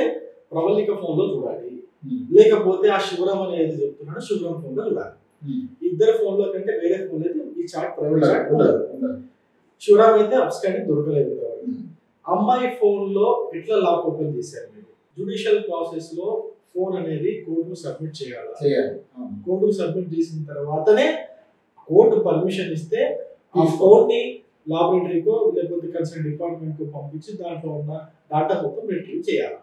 ప్రవళిక ఫోన్లో చూడాలి. ఉమ్, లేకపోతే ఆ శివరాం అనేది చెప్తున్నాడు శివరాం ఫోన్లో చూడాలి. ఇద్దరు ఫోన్లో కంటే వేరే ఫోన్ అయితే ఈ చాట్ ప్రైవేట్ చాట్ ఉండదు, ఉండదు ఉండదు. శివరాం అయితే అబ్స్కాండింగ్ దొరకలేదు అమ్మాయి ఫోన్లో ఎట్లా లాక్ ఓపెన్ చేశారు మీరు? జుడిషియల్ ప్రాసెస్లో ఫోన్ అనేది కోర్టుకు సబ్మిట్ చేయాలి? చేయాలి. కోర్టుకు సబ్మిట్ చేసిన తర్వాతనే కోర్టు పర్మిషన్ ఇస్తే అవును. ఫోన్ని లాబొరేటరీకో లేకపోతే కన్సర్న్ డిపార్ట్మెంట్కు పంపించి దాంట్లో ఉన్న డాటా మొత్తం రిట్రీవ్ చేయాలి?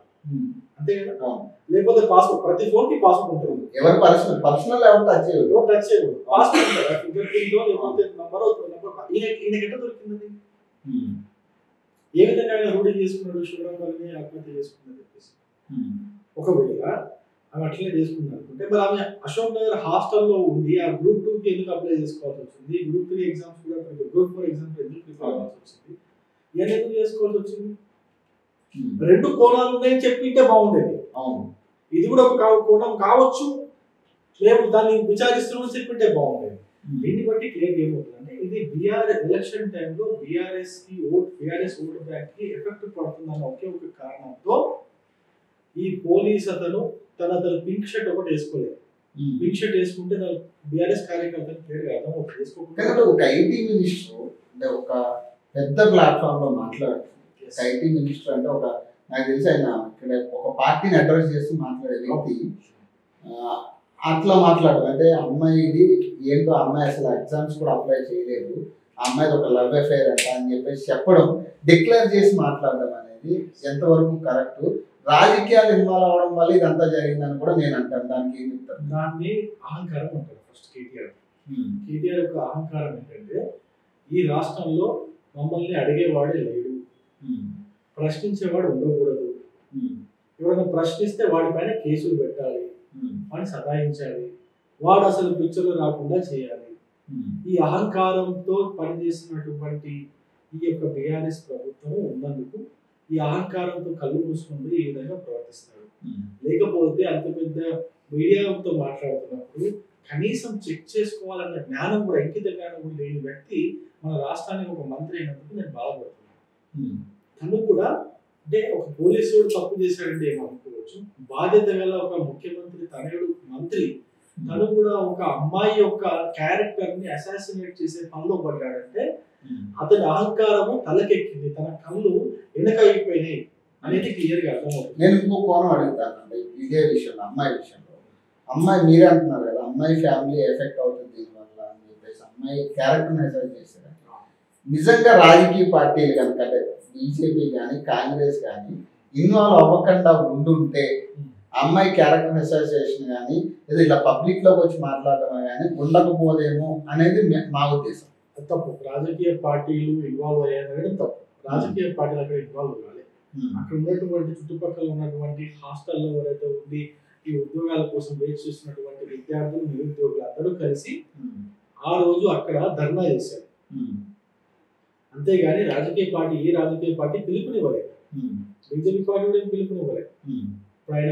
అంతే కదా. లేకపోతే పాస్వర్డ్ ప్రతి ఫోన్కి పాస్వర్డ్ ఉంటుంది. ఎవరి పర్సనల్ పర్సనల్ ఎవరు టచ్ చేయదు ఎవరు టచ్ చేయకూడదు. పాస్వర్డ్ ఫింగర్ ప్రింట్ లేకపోతే నంబర్ నంబర్ ఈయన ఈయనకి ఎట్లా దొరికింది ఉమ్, ఏ విధంగా ఆయన రూఢి చేసుకున్నాడు? శివరాం గారిని ఆత్మహత్య చేసుకున్నాడు చెప్పేసి. ఒకవేళ ఆమె అట్లనే చేసుకుంది అనుకుంటే మరి ఆమె అశోక్ నగర్ హాస్టల్లో ఉండి ఆ గ్రూప్ టూ కి ఎందుకు అప్లై చేసుకోవాల్సి వచ్చింది? గ్రూప్ త్రీ ఎగ్జామ్స్ కూడా గ్రూప్ ఫోర్ ఎగ్జామ్స్ ఎందుకు ప్రిపేర్ అవ్వాల్సి వచ్చింది? ఇవన్నీ ఎందుకు చేసుకోవాల్సి వచ్చింది? ఉమ్, రెండు కోణాలు ఉన్నాయని చెప్పింటే బాగుండేది. అవును. ఇది కూడా ఒక కోణం కావచ్చు మేము దాన్ని విచారిస్తున్నామని చెప్పింటే బాగుండేది. ఉమ్, దీన్ని బట్టి క్లియర్ ఏమవుతుందంటే ఇది బీఆర్ ఎలక్షన్ టైంలో బీఆర్ఎస్కి ఓట్ బీఆర్ఎస్ ఓటు బ్యాంక్కి ఎఫెక్ట్ పడుతుందన్న ఒకే ఒక కారణంతో ఈ పోలీస్ అతను తన అతను పింక్ షర్ట్ ఒకటి వేసుకోలేదు. ఉమ్. పింక్ షర్ట్ వేసుకుంటే బీఆర్ఎస్ క్లియర్ అర్థమవుతుంది వేసుకోకుండా ఎందుకంటే ఒక ఐటీ మినిస్టర్ అంటే ఒక పెద్ద ప్లాట్ఫామ్లో మాట్లాడుతూ ఒక ఐటీ మినిస్టర్ అంటే ఒక నాకు తెలిసి ఆయన ఇక్కడ ఒక పార్టీని అడ్రస్ చేస్తూ మాట్లాడే వ్యక్తి. అట్లా మాట్లాడడం అంటే అమ్మాయి ఇది ఏంటో అమ్మాయి అసలు ఎగ్జామ్స్ కూడా అప్లై చేయలేదు. ఆ అమ్మాయిది ఒక లవ్ అఫైర్ అంట అని చెప్పేసి చెప్పడం డిక్లేర్ చేసి మాట్లాడడం అనేది ఎంతవరకు కరెక్ట్ రాజకీయాలు ఇన్వాల్వ్ అవడం వల్ల ఇదంతా జరిగిందని కూడా నేను అంటాను. దానికి ఏం చెప్తాను దాన్ని అహంకారం అంటారు ఫస్ట్ కేటీఆర్. కేటీఆర్ యొక్క అహంకారం ఏంటంటే ఈ రాష్ట్రంలో మమ్మల్ని అడిగేవాడే లేడు. ప్రశ్నించేవాడు ఉండకూడదు. ఎవరైనా ప్రశ్నిస్తే వాడిపైన కేసులు పెట్టాలి. వాడిని సతాయించాలి. వాడు అసలు పిక్చర్లో రాకుండా చేయాలి. ఈ అహంకారంతో పనిచేస్తున్నటువంటి ఈ యొక్క బీఆర్ఎస్ ప్రభుత్వం ఉన్నందుకు ఈ అహంకారంతో కళ్ళు మూసుకుంటూ ఈ విధంగా ప్రవర్తిస్తారు ఉమ్. లేకపోతే అంత పెద్ద మీడియాతో మాట్లాడుతున్నప్పుడు కనీసం చెక్ చేసుకోవాలన్న జ్ఞానం కూడా ఇంకిత జ్ఞానం కూడా లేని వ్యక్తి మన రాష్ట్రానికి ఒక మంత్రి అయినందుకు నేను బాధపడుతున్నాను. ఉమ్, తను కూడా అంటే ఒక పోలీసుడు తప్పు చేశాడంటే ఏమనుకోవచ్చు బాధ్యత గల ఒక ముఖ్యమంత్రి తనయుడు మంత్రి తను కూడా ఒక అమ్మాయి యొక్క క్యారెక్టర్ని అసాసినేట్ చేసే పనిలో పడ్డాడంటే అతని అహంకారము తలకెక్కింది. తన కళ్ళు వెనక అయిపోయినాయి అనేది క్లియర్గా అర్థమవుతుంది. నేను ఇంకో కోణం అడుగుతానండి. ఇదే విషయంలో అమ్మాయి విషయంలో. అమ్మాయి మీరే అంటున్నారు కదా అమ్మాయి ఫ్యామిలీ ఎఫెక్ట్ అవుతుంది దీనివల్ల అని చెప్పేసి అమ్మాయి క్యారెక్టర్ మెసేజ్ చేశారు. నిజంగా రాజకీయ పార్టీలు కనుక బీజేపీ కానీ కాంగ్రెస్ కానీ ఇన్వాల్వ్ అవ్వకుండా ఉండుంటే అమ్మాయి క్యారెక్టర్ అసోసియేషన్ కానీ ఏదో ఇలా పబ్లిక్లోకి వచ్చి మాట్లాడటమే కానీ ఉండకపోదేమో అనేది మే- ఉద్దేశం. తప్పు. రాజకీయ పార్టీలు ఇన్వాల్వ్ అయ్యారనేది తప్పు. రాజకీయ పార్టీలు అక్కడ ఇన్వాల్వ్ కావాలి అక్కడ ఉన్నటువంటి చుట్టుపక్కల ఉన్నటువంటి హాస్టల్లో ఎవరైతే ఉండి ఈ ఉద్యోగాల కోసం వెయిట్ చేస్తున్నటువంటి విద్యార్థులు నిరుద్యోగులు అందరూ కలిసి ఆ రోజు అక్కడ ధర్నా చేశారు. అంతేగాని రాజకీయ పార్టీ ఏ రాజకీయ పార్టీ పిలుపునివ్వలేదు. బీజేపీ పార్టీ కూడా పిలుపునివ్వలేదు. ఇప్పుడు ఆయన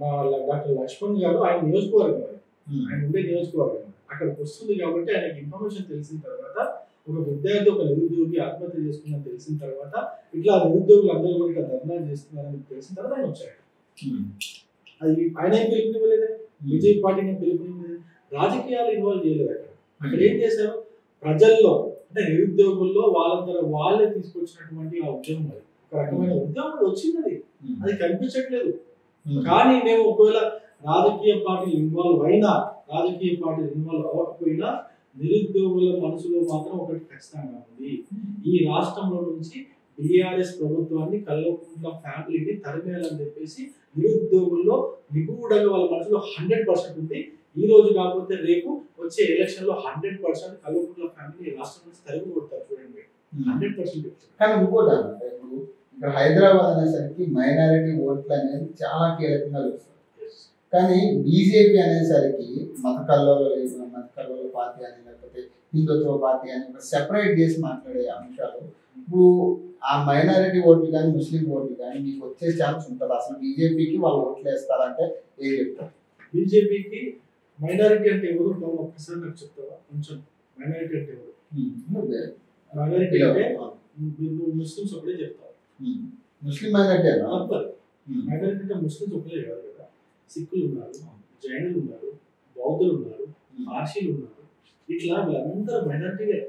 మా డాక్టర్ లక్ష్మణ్ గారు ఆయన నియోజకవర్గం. ఆయన ఉండే నియోజకవర్గం. అక్కడికి వస్తుంది కాబట్టి ఆయనకి ఇన్ఫర్మేషన్ తెలిసిన తర్వాత ఒక విద్యార్థి ఒక నిరుద్యోగి ఆత్మహత్య చేసుకున్న తెలిసిన తర్వాత ఇట్లా నిరుద్యోగులు అందరూ కూడా ఇట్లా ధర్నా చేస్తున్నారని తెలిసిన తర్వాత ఆయన వచ్చాడు. అది ఆయన ఏం పిలుపునివ్వలేదే? బీజేపీ పార్టీని పిలుపునివ్వలేదు? రాజకీయాలు ఇన్వాల్వ్ చేయలేదు అక్కడ. అక్కడ ఏం చేశారు? ప్రజల్లో అంటే నిరుద్యోగుల్లో వాళ్ళందరూ వాళ్ళే తీసుకొచ్చినటువంటి ఆ ఉద్యమం అది. ఒక రకమైన ఉద్యమం అది వచ్చింది అది. అది కనిపించట్లేదు. కానీ మేము ఒకవేళ రాజకీయ పార్టీలు ఇన్వాల్వ్ అయినా రాజకీయ పార్టీలు ఇన్వాల్వ్ అవ్వకపోయినా నిరుద్యోగుల మనసులో మాత్రం ఒకటి ఖచ్చితంగా ఉంది. ఈ రాష్ట్రంలో నుంచి బీఆర్ఎస్ ప్రభుత్వాన్ని కల్వకుంట్ల ఫ్యామిలీని తరిమేయాలని చెప్పేసి నిరుద్యోగుల్లో నిగూఢంగా వాళ్ళ మనసులో హండ్రెడ్ పర్సెంట్ ఉంది. ఈ రోజు కాకపోతే రేపు వచ్చే ఎలక్షన్లో హండ్రెడ్ పర్సెంట్ కల్వకుంట్ల ఫ్యామిలీ రాష్ట్రం నుంచి తరిమి కొడతారు చూడండి హండ్రెడ్ పర్సెంట్ కానీ ఇంకోటి ఇప్పుడు ఇక్కడ హైదరాబాద్ అనేసరికి మైనారిటీ ఓట్లు అనేది చాలా కీలకంగా చూస్తారు కానీ బీజేపీ అనేసరికి మత కల్లోల మత కల్లోల పార్టీ అని లేకపోతే హిందుత్వ పార్టీ అని సెపరేట్ చేసి మాట్లాడే అంశాలు. ఇప్పుడు ఆ మైనారిటీ ఓట్లు కానీ ముస్లిం ఓట్లు కానీ మీకు వచ్చే ఛాన్స్ ఉంటుంది? అసలు బీజేపీకి వాళ్ళు ఓట్లు వేస్తారంటే ఏం చెప్తారు? బీజేపీకి మైనారిటీ అంటే ఎవరు? ఒక్కసారి నాకు చెప్తావా? కొంచెం మైనారిటీ అంటే ఎవరు? మైనారిటీ అంటే నువ్వు ముస్లిమ్స్ ఒకటే చెప్తావు ముస్లిం మైనారిటీ మైనారిటీ అంటే ముస్లిమ్స్ ఒకటే కదా. సిక్కులు ఉన్నారు జైనులు ఉన్నారు బౌద్ధులు ఉన్నారు పార్సీలు ఉన్నారు ఇట్లా వీళ్ళందరూ మైనారిటీలే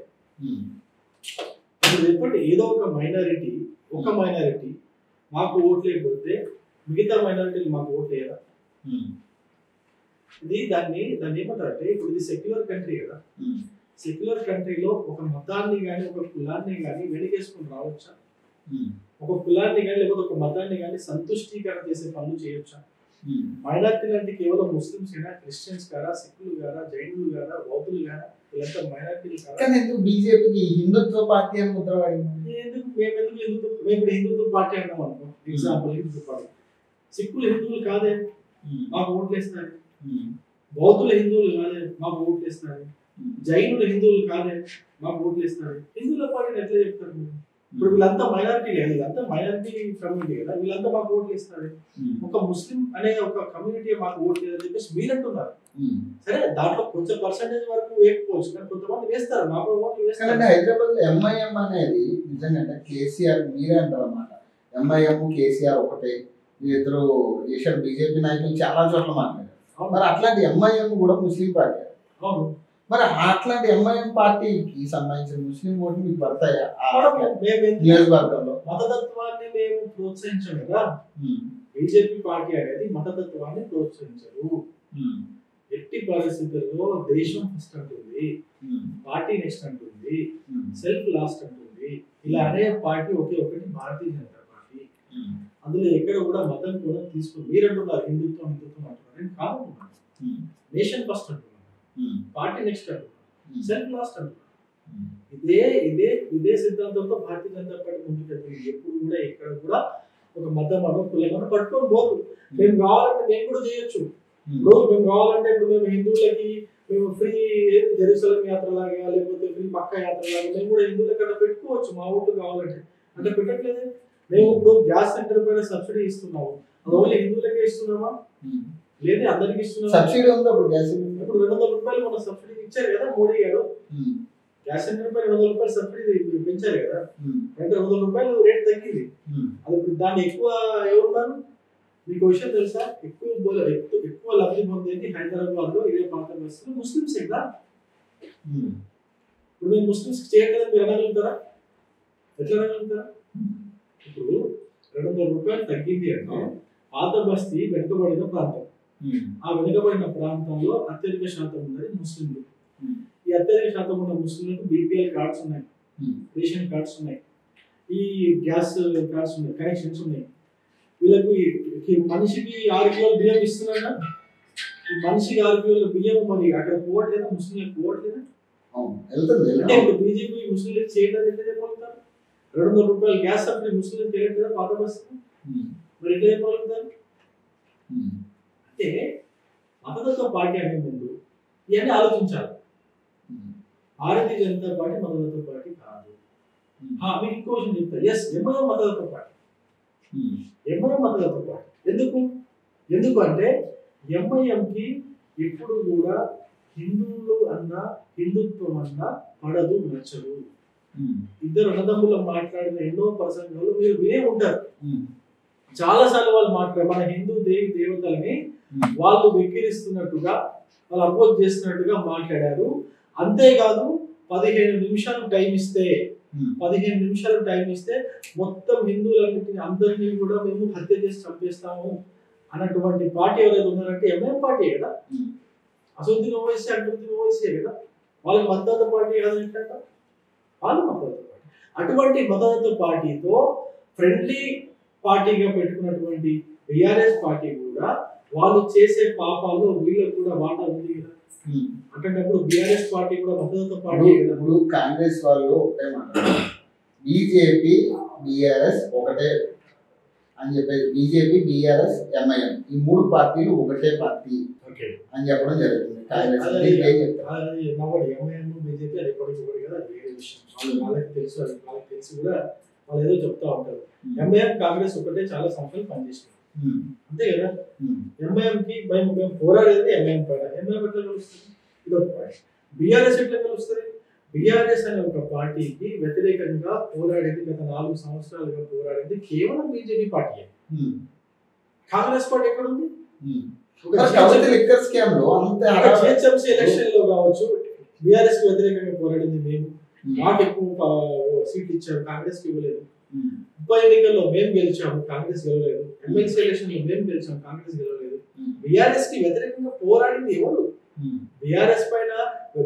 ఇప్పుడు చెప్పండి ఏదో ఒక మైనారిటీ ఒక మైనారిటీ మాకు ఓట్లు వేయకపోతే మిగతా మైనారిటీలు మాకు ఓట్లు వేయరా ఇది దాన్ని దాన్ని ఏమంటారంటే ఇప్పుడు ఇది సెక్యులర్ కంట్రీ కదా. సెక్యులర్ కంట్రీలో ఒక మతాన్ని కానీ ఒక కులాన్ని కానీ వెనకేసుకుని రావచ్చా? ఒక కులాన్ని కానీ లేకపోతే ఒక మతాన్ని కానీ సంతుష్టీకరణ చేసే పనులు చేయొచ్చా? మైనార్టీలు అంటే కేవలం ముస్లిమ్స్ గారా క్రిస్టియన్స్ గారా సిక్కులు గారా జైనులు గారా బౌద్ధులు గారా వీళ్ళంతా మైనార్టీలు కానీ ఎందుకు బీజేపీకి హిందుత్వ పార్టీ అని ముద్ర పడింది? ఎందుకు? మేము ఎందుకు మేము ఇప్పుడు హిందుత్వ పార్టీ అన్నాం అనుకో. Example Hindutva party. సిక్కులు హిందువులు కాదే? మాకు ఓట్లు వేస్తారు బౌద్ధులు హిందువులు కాదే? మాకు ఓట్లు వేస్తారు జైనులు హిందువులు కాదే? మాకు ఓట్లు వేస్తారు హిందువుల పార్టీని ఎట్లా చెప్తారు మీరు? ఇప్పుడు వీళ్ళంతా మైనారిటీ లేదు. వీళ్ళంతా మైనారిటీ కమ్యూనిటీ కదా. వీళ్ళంతా మాకు ఓట్లు వేస్తారు ఒక ముస్లిం అనే ఒక కమ్యూనిటీ మాకు ఓట్లు లేదని చెప్పేసి మీరు అంటున్నారు సరే దాంట్లో కొంచెం పర్సంటేజ్ వరకు వేయకపోవచ్చు. కానీ కొంతమంది వేస్తారు. మాకు ఓట్లు వేస్తారు. హైదరాబాద్లో ఎంఐఎం అనేది నిజంగా అంటే కేసీఆర్ మీరే అంటారు అనమాట ఎంఐఎం కేసీఆర్ ఒకటే. ఇద్దరు దేశాలు బీజేపీ నాయకులు చాలా చోట్ల మాట్లాడారు. మరి అట్లాంటి ఎంఐఎం కూడా ముస్లిం పార్టీ. అవును. మరి అట్లాంటి ఎంఐఎం పార్టీకి సంబంధించిన ముస్లిం ఓట్లు మీకు పడతాయా? నియోజకవర్గంలో? మతతత్వాన్ని మేము ప్రోత్సహించాం కదా. బీజేపీ పార్టీ అనేది మతతత్వాన్ని ప్రోత్సహించదు. ఉమ్, ఎట్టి పరిస్థితుల్లో దేశం ఫస్ట్ అంటుంది పార్టీ నెక్స్ట్ అంటుంది సెల్ఫ్ లాస్ట్ అంటుంది. ఇలా అనే పార్టీ ఒకే ఒకటి భారతీయ జనతా పార్టీ. అందులో ఎక్కడ కూడా మతం కూడా తీసుకుని మీరు అంటున్నారు హిందుత్వం హిందుత్వం అంటున్నారు. నేను ఉమ్, నేషన్ ఫస్ట్ అంటున్నాను um, party next um, self last um. ఇదే ఇదే ఇదే సిద్ధాంతంతో భారతీయ జనతా పార్టీ ముందుకెళ్తుంది ఎప్పుడు కూడా ఎక్కడ కూడా ఒక అనో కులమనో పట్టుకొని పోదు. మేము కావాలంటే మేము కూడా చేయొచ్చు. ఇప్పుడు మేము కావాలంటే ఇప్పుడు మేము హిందువులకి మేము ఫ్రీ జెరూసలం యాత్ర లాగా లేకపోతే ఫ్రీ మక్క యాత్ర లాగా మేము కూడా హిందువులకి అక్కడ పెట్టుకోవచ్చు. మా ఊళ్ళు కావాలంటే. అంటే పెట్టట్లేదు. మేము ఇప్పుడు గ్యాస్ సెంటర్ పైన సబ్సిడీ ఇస్తున్నాము. అది ఓన్లీ హిందువులకే ఇస్తున్నామా? ఉమ్. లేదా అందరికి ఇస్తున్నామా? సబ్సిడీ ఉందా ఇప్పుడు గ్యాస్? ఇప్పుడు రెండు వందల రూపాయలు మన సబ్సిడీ ఇచ్చారు కదా మోడీ గారు. గ్యాస్ సెంటర్ పై రెండు వందల రూపాయలు సబ్సిడీ పెంచారు కదా. రెండు వందల రూపాయలు రేట్ తగ్గింది. అది ఇప్పుడు దాన్ని ఎక్కువ ఎవరున్నారు? మీకు విషయం తెలుసా? ఎక్కువ ఎక్కువ లబ్ధి పొందేది హైదరాబాద్లో ఇదే పాత బస్సులో ముస్లిమ్స్ కదా. ఇప్పుడు మీరు ముస్లిమ్స్ చేయగలని మీరు అనగలుగుతారా? ఎట్లా అనగలుగుతారా? ఇప్పుడు రెండు వందల రూపాయలు తగ్గింది అంటే పాత బస్తీ వెనుకబడిన ప్రాంతం. ఆ వెనుకబడిన ప్రాంతంలో అత్యధిక శాతం ఉన్నది ముస్లింలు. ఈ అత్యధిక శాతం ఉన్న ముస్లింలకు బీపీఎల్ కార్డ్స్ ఉన్నాయి. రేషన్ కార్డ్స్ ఉన్నాయి. ఈ గ్యాస్ కార్డ్స్ ఉన్నాయి కనెక్షన్స్ ఉన్నాయి. వీళ్ళకు మనిషికి ఆరు కిలోల బియ్యం ఇస్తున్నారా? ఈ మనిషికి ఆరు కిలోల బియ్యం మరి అక్కడ పోవట్లేదా? ముస్లింలకు పోవట్లేదా? అంటే ఇప్పుడు బీజేపీ ముస్లింలకు చేయడానికి ఎట్లా చెప్పగలుగుతారు రెండు వందల రూపాయలు గ్యాస్ సబ్సిడీ ముస్లింలకు తెలియట్లేదా పాత బస్సు. మరి ఎట్లా చెప్పగలుగుతారు. అంటే మతతత్వ పార్టీ అనే ముందు ఇవన్నీ ఆలోచించాలి. భారతీయ జనతా పార్టీ మతతత్వ పార్టీ కాదు మీకు ఇంకో విషయం చెప్తా ఎస్ ఎంఐఎం మతతత్వ పార్టీ. ఎంఐఎం మతతత్వ పార్టీ ఎందుకు ఎందుకు అంటే ఎంఐఎంకి ఎప్పుడు కూడా హిందువులు అన్న హిందుత్వం అన్న పడదు నచ్చదు. ఇద్దరు అన్నదమ్ములు మాట్లాడిన ఎన్నో ప్రసంగాలు మీరు వినే ఉంటారు. చాలా సార్లు వాళ్ళు మాట్లాడారు మన హిందూ దేవి దేవతల్ని. వాళ్ళు వెక్కిరిస్తున్నట్టుగా వాళ్ళు అపోజ్ చేస్తున్నట్టుగా మాట్లాడారు. అంతేకాదు పదిహేను నిమిషాలు టైం ఇస్తే ఉమ్. పదిహేను నిమిషాలు టైం ఇస్తే మొత్తం హిందువులన్నింటినీ అందరినీ కూడా మేము హత్య చేసి చంపేస్తాము అన్నటువంటి పార్టీ ఎవరైతే ఉన్నారంటే ఎంఎం పార్టీ కదా. ఉమ్. అసలుద్దీన్ ఓవైసీ అక్బరుద్దీన్ ఓవైసీ కదా. వాళ్ళకి మద్దతు పార్టీ కదా ఏంటంట వాళ్ళు మద్దతు పార్టీ. అటువంటి మద్దతు పార్టీతో ఫ్రెండ్లీ పార్టీగా పెట్టుకున్నటువంటి బిఆర్ఎస్ పార్టీ కూడా వాళ్ళు చేసే పాపాల్లో వీళ్ళకి కూడా వాటా ఉంది కదా. ఉమ్. అంటే బిఆర్ఎస్ పార్టీ కూడా మద్దతు పార్టీ ఇప్పుడు కాంగ్రెస్ వాళ్ళు ఒకటే మాట్లాడారు బీజేపీ బీఆర్ఎస్ ఒకటే అని చెప్పేసి బీజేపీ బీఆర్ఎస్ ఎంఐఎం. ఈ మూడు పార్టీలు ఒకటే పార్టీ అని చెప్పడం జరుగుతుంది. కాంగ్రెస్ వాళ్ళకి తెలుసు వాళ్ళకి తెలిసి కూడా వాళ్ళు ఏదో చెప్తా ఉంటారు. ఎంఐఎం కాంగ్రెస్ ఒకటే చాలా సంవత్సరాలు పనిచేసింది. అంతే కదా? ఉమ్. ఎంఐఎం కి మేము మేము పోరాడేది ఎంఐఎం పైన ఎంఐఎం ఎట్లా కలుస్తుంది ఇది పాయింట్ బీఆర్ఎస్ ఎట్లా కలుస్తుంది బీఆర్ఎస్ అనే ఒక పార్టీకి వ్యతిరేకంగా పోరాడేది గత నాలుగు సంవత్సరాలుగా పోరాడేది కేవలం BJP party um. Congress party ఎక్కడ ఉంది జిహెచ్ఎంసీ ఎలక్షన్లో కావచ్చు బీఆర్ఎస్కి వ్యతిరేకంగా పోరాడింది మేము. మాకు ఎక్కువ సీట్లు ఇచ్చారు కాంగ్రెస్కి ఇవ్వలేదు. ఉప ఎన్నికల్లో మేము గెలిచాము కాంగ్రెస్ గెలవలేదు. ఎమ్మెల్సీ ఎలక్షన్లో మేము గెలిచాము కాంగ్రెస్ గెలవలేదు. బీఆర్ఎస్కి వ్యతిరేకంగా పోరాడింది ఎవరు. బీఆర్ఎస్ పైన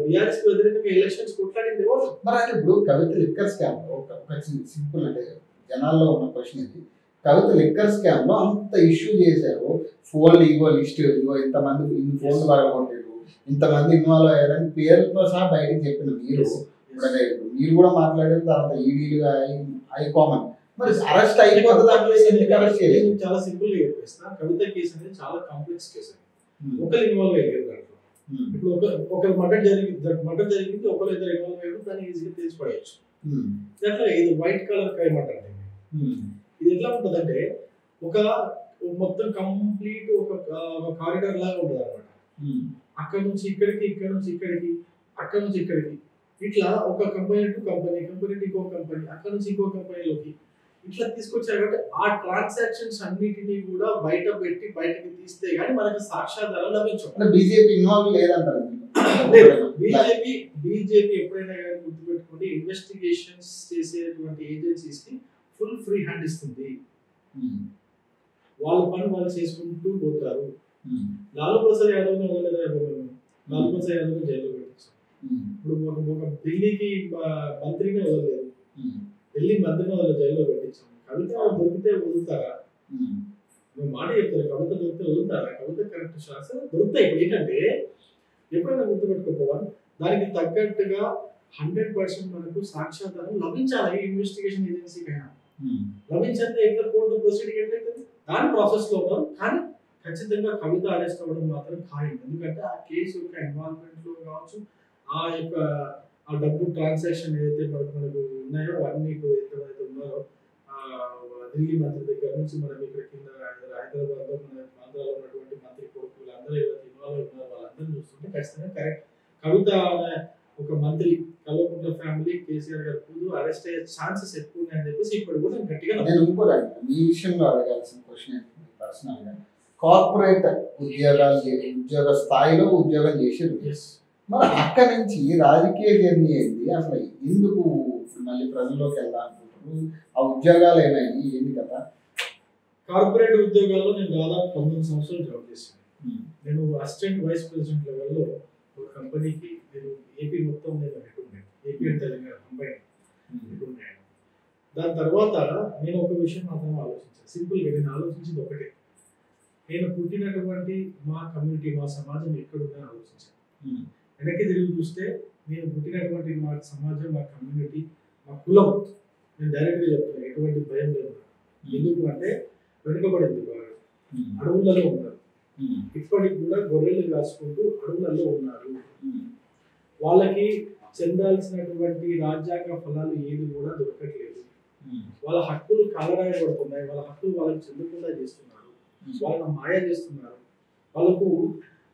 బీఆర్ఎస్కి వ్యతిరేకంగా ఎలక్షన్స్ కొట్లాడింది ఎవరు? మరి అంటే ఇప్పుడు కవిత లిక్కర్ స్కామ్ ఒక సింపుల్ అంటే జనాల్లో ఉన్న క్వశ్చన్ ఇది. కవిత లిక్కర్ స్కామ్లో అంత ఇష్యూ చేశారు. ఫోన్లు ఇగో లిస్ట్ ఇగో ఇంతమంది ఇన్ని ఫోన్లు పగలగొట్టారు ఇంతమంది ఇన్వాల్వ్ అయ్యారని పేరుతో సహా బయటకు చెప్పిన మీరు మీరు కూడా మాట్లాడిన తర్వాత ఈడీలు అయి కామన్ మరి అరెస్ట్ అయిపోతుంది అంటే ఎందుకు అరెస్ట్ చేయలేదు నేను చాలా సింపుల్గా చెప్పేస్తా కవిత కేసు అనేది చాలా కాంప్లెక్స్ కేసు ఉమ్. ఒకరు ఇన్వాల్వ్ అయ్యారు దాంట్లో ఉమ్. ఇప్పుడు ఒక ఒకరు మర్డర్ జరిగింది మర్డర్ జరిగింది ఒకరు ఇద్దరు ఇన్వాల్వ్ అయ్యారు దాన్ని ఈజీగా తెలిసి పడేయచ్చు ఉమ్. దాంట్లో ఇది వైట్ కలర్ క్రైమ్ అంటారు. ఇది ఎట్లా ఉంటుందంటే ఒక మొత్తం కంప్లీట్ ఒక కారిడార్ లాగా ఉంటుంది అనమాట. అక్కడ నుంచి ఇక్కడికి ఇక్కడ నుంచి ఇక్కడికి అక్కడ నుంచి ఇక్కడికి ఇట్లా ఒక company to company company to ఇంకో కంపెనీ అక్కడ నుంచి ఇంకో కంపెనీలోకి ఇట్లా తీసుకొచ్చారు కాబట్టి ఆ ట్రాన్సాక్షన్స్ అన్నిటినీ కూడా బయట పెట్టి బయటకి తీస్తే గానీ మనకు సాక్ష్యాధారాలు లభించవు బీజేపీ ఇన్వాల్వ్ లేదంటారు బీజేపీ బీజేపీ ఎప్పుడైనా కానీ గుర్తుపెట్టుకోండి ఇన్వెస్టిగేషన్స్ చేసేటువంటి ఏజెన్సీస్కి ఫుల్ ఫ్రీ హ్యాండ్ ఇస్తుంది ఉమ్. వాళ్ళ పని వాళ్ళు చేసుకుంటూ పోతారు ఉమ్. లాలూ ప్రసాద్ యాదవ్? లాలూ ప్రసాద్ యాదవ్ జైల్లో పెట్టించారు ఉమ్. ఇప్పుడు ఒక ఢిల్లీకి మ- మంత్రిని వదలలేదు ఢిల్లీ మంత్రిని వదల జైల్లో పెట్టించాం కవిత దొరికితే వదులుతారా. నువ్వు మాట చెప్తారు కవిత దొరికితే వదులుతారా? కవిత కరెక్ట్ శాస్త్రం దొరుకుతాయి ఏంటంటే ఎప్పుడైనా గుర్తుపెట్టుకోపోవాలి. దానికి తగ్గట్టుగా హండ్రెడ్ పర్సెంట్ మనకు సాక్ష్యాధారం లభించాలి ఇన్వెస్టిగేషన్ ఏజెన్సీకైనా? ఉమ్. లభించండి ఎట్లా కోర్టు ప్రొసీడింగ్ ఎట్లయితుంది? దాని ప్రాసెస్లో కానీ ఖచ్చితంగా కవిత అరెస్ట్ అవ్వడం మాత్రం ఖాయం. ఎందుకంటే ఆ కేసు యొక్క ఎన్వాల్వ్మెంట్లో కావచ్చు ఆ యొక్క ఆ డబ్బు ట్రాన్సాక్షన్ ఏదైతే మనకు ఉన్నాయో అవన్నీ ఇప్పుడు ఎంతమైతే ఉన్నారో ఢిల్లీ మంత్రి దగ్గర నుంచి మనం ఇక్కడ కింద హైదరాబాద్లో మన ఆంధ్రాలో ఉన్నటువంటి మంత్రి కొడుకు వీళ్ళందరూ ఏదైతే ఇన్వాల్వ్ ఉన్నారో వాళ్ళందరూ చూస్తుంటే ఖచ్చితంగా కరెక్ట్ కవిత అనే ఒక మంత్రి కల్వకుంట్ల ఫ్యామిలీ కేసీఆర్ గారు కూతురు అరెస్ట్ అయ్యే ఛాన్సెస్ ఎక్కువ ఉన్నాయని చెప్పేసి ఇప్పుడు కూడా గట్టిగా నేను ఇంకోటి. మీ విషయంలో అడగాల్సిన క్వశ్చన్ పర్సనల్గా కార్పొరేట్ ఉద్యోగాలు ఉద్యోగ స్థాయిలో ఉద్యోగం ఎస్ మరి అక్కడి నుంచి రాజకీయ జర్నీ ఏంది అసలు ఎందుకు మళ్ళీ ప్రజల్లోకి వెళ్ళాలనుకుంటున్నారు ఆ ఉద్యోగాలు ఏమైంది ఏంది కదా కార్పొరేట్ ఉద్యోగాల్లో నేను దాదాపు పంతొమ్మిది సంవత్సరాలు జాబ్ చేశాను. నేను అసిస్టెంట్ వైస్ ప్రెసిడెంట్ లెవెల్లో ఒక కంపెనీకి నేను ఏపీ మొత్తం నేను హెడ్ ఉన్నాను AP and Telangana combine head ఉన్నాను దాని తర్వాత నేను ఒక విషయం మాత్రం ఆలోచించాను. సింపుల్గా నేను ఆలోచించింది ఒకటే. నేను పుట్టినటువంటి మా కమ్యూనిటీ మా సమాజం ఎక్కడుందని ఆలోచించాను. వెనక్కి తిరిగి చూస్తే నేను పుట్టినటువంటి మా సమాజం మా కమ్యూనిటీ మా కులం నేను డైరెక్ట్గా చెప్తాను ఎటువంటి భయం లేదు. ఎందుకు అంటే వెనుకబడింది బాగా అడవులలో ఉన్నారు. ఇప్పటికి కూడా గొర్రెలు కాసుకుంటూ అడవులలో ఉన్నారు. వాళ్ళకి చెందాల్సినటువంటి రాజ్యాంగ ఫలాలు ఏది కూడా దొరకట్లేదు. వాళ్ళ హక్కులు కాలరాయబడుతున్నాయి. వాళ్ళ హక్కులు వాళ్ళకి చెందకుండా చేస్తున్నారు. వాళ్ళని మాయ చేస్తున్నారు. వాళ్ళకు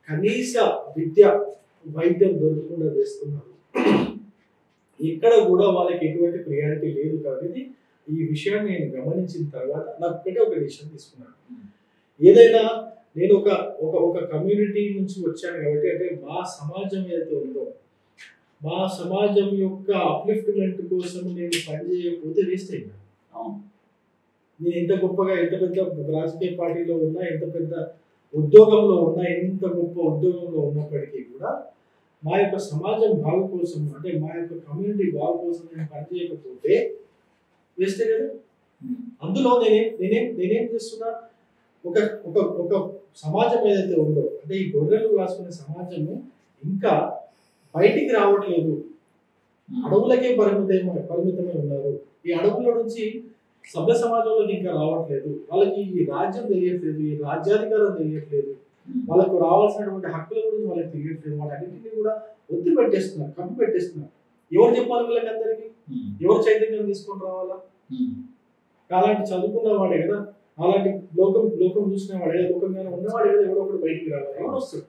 కనీస విద్య వైద్యం దొరకకుండా చేస్తున్నారు. ఎక్కడ కూడా వాళ్ళకి ఎటువంటి ప్రియారిటీ లేదు కాబట్టి ఈ విషయాన్ని నేను గమనించిన తర్వాత నాకు ఒకటే ఒక డిసిషన్ తీసుకున్నాను. ఏదైనా నేను ఒక ఒక ఒక కమ్యూనిటీ నుంచి వచ్చాను కాబట్టి అంటే మా సమాజం ఏదైతే ఉందో మా సమాజం యొక్క అప్లిఫ్ట్మెంట్ కోసం నేను పనిచేయకపోతే వేస్ట్ అయింది. అవును. నేను ఎంత గొప్పగా ఎంత పెద్ద రాజకీయ పార్టీలో ఉన్నా ఎంత పెద్ద ఉద్యోగంలో ఉన్న ఎంత గొప్ప ఉద్యోగంలో ఉన్నప్పటికీ కూడా మా యొక్క సమాజం బాగు కోసం అంటే మా యొక్క కమ్యూనిటీ బాగు కోసం నేను పనిచేయకపోతే వేస్తే కదా? అందులో నేనేం నేనేం నేనేం చేస్తున్నా? ఒక ఒక ఒక సమాజం ఏదైతే ఉందో అంటే ఈ గొర్రెలు కాసుకునే సమాజము ఇంకా బయటికి రావట్లేదు. అడవులకే పరిమితమై పరిమితమై ఉన్నారు. ఈ అడవుల నుంచి సభ్య సమాజంలోకి ఇంకా రావట్లేదు. వాళ్ళకి ఈ రాజ్యం తెలియట్లేదు ఈ రాజ్యాధికారం తెలియట్లేదు. వాళ్ళకు రావాల్సినటువంటి హక్కుల గురించి వాళ్ళకి తెలియట్లేదు. వాటన్నిటిని కూడా ఒత్తి పెట్టేస్తున్నారు కప్పు పెట్టేస్తున్నారు. ఎవరు చెప్పాలి వీళ్ళకి అందరికీ? ఎవరు చైతన్యం తీసుకొని రావాలా? అలాంటి చదువుకున్న వాడే కదా. అలాంటి లోకం లోకం చూసిన వాడే లోకంగానే ఉన్నవాడే కదా ఎవడో ఒకడు బయటికి రావాలి. ఎవడు వస్తాడు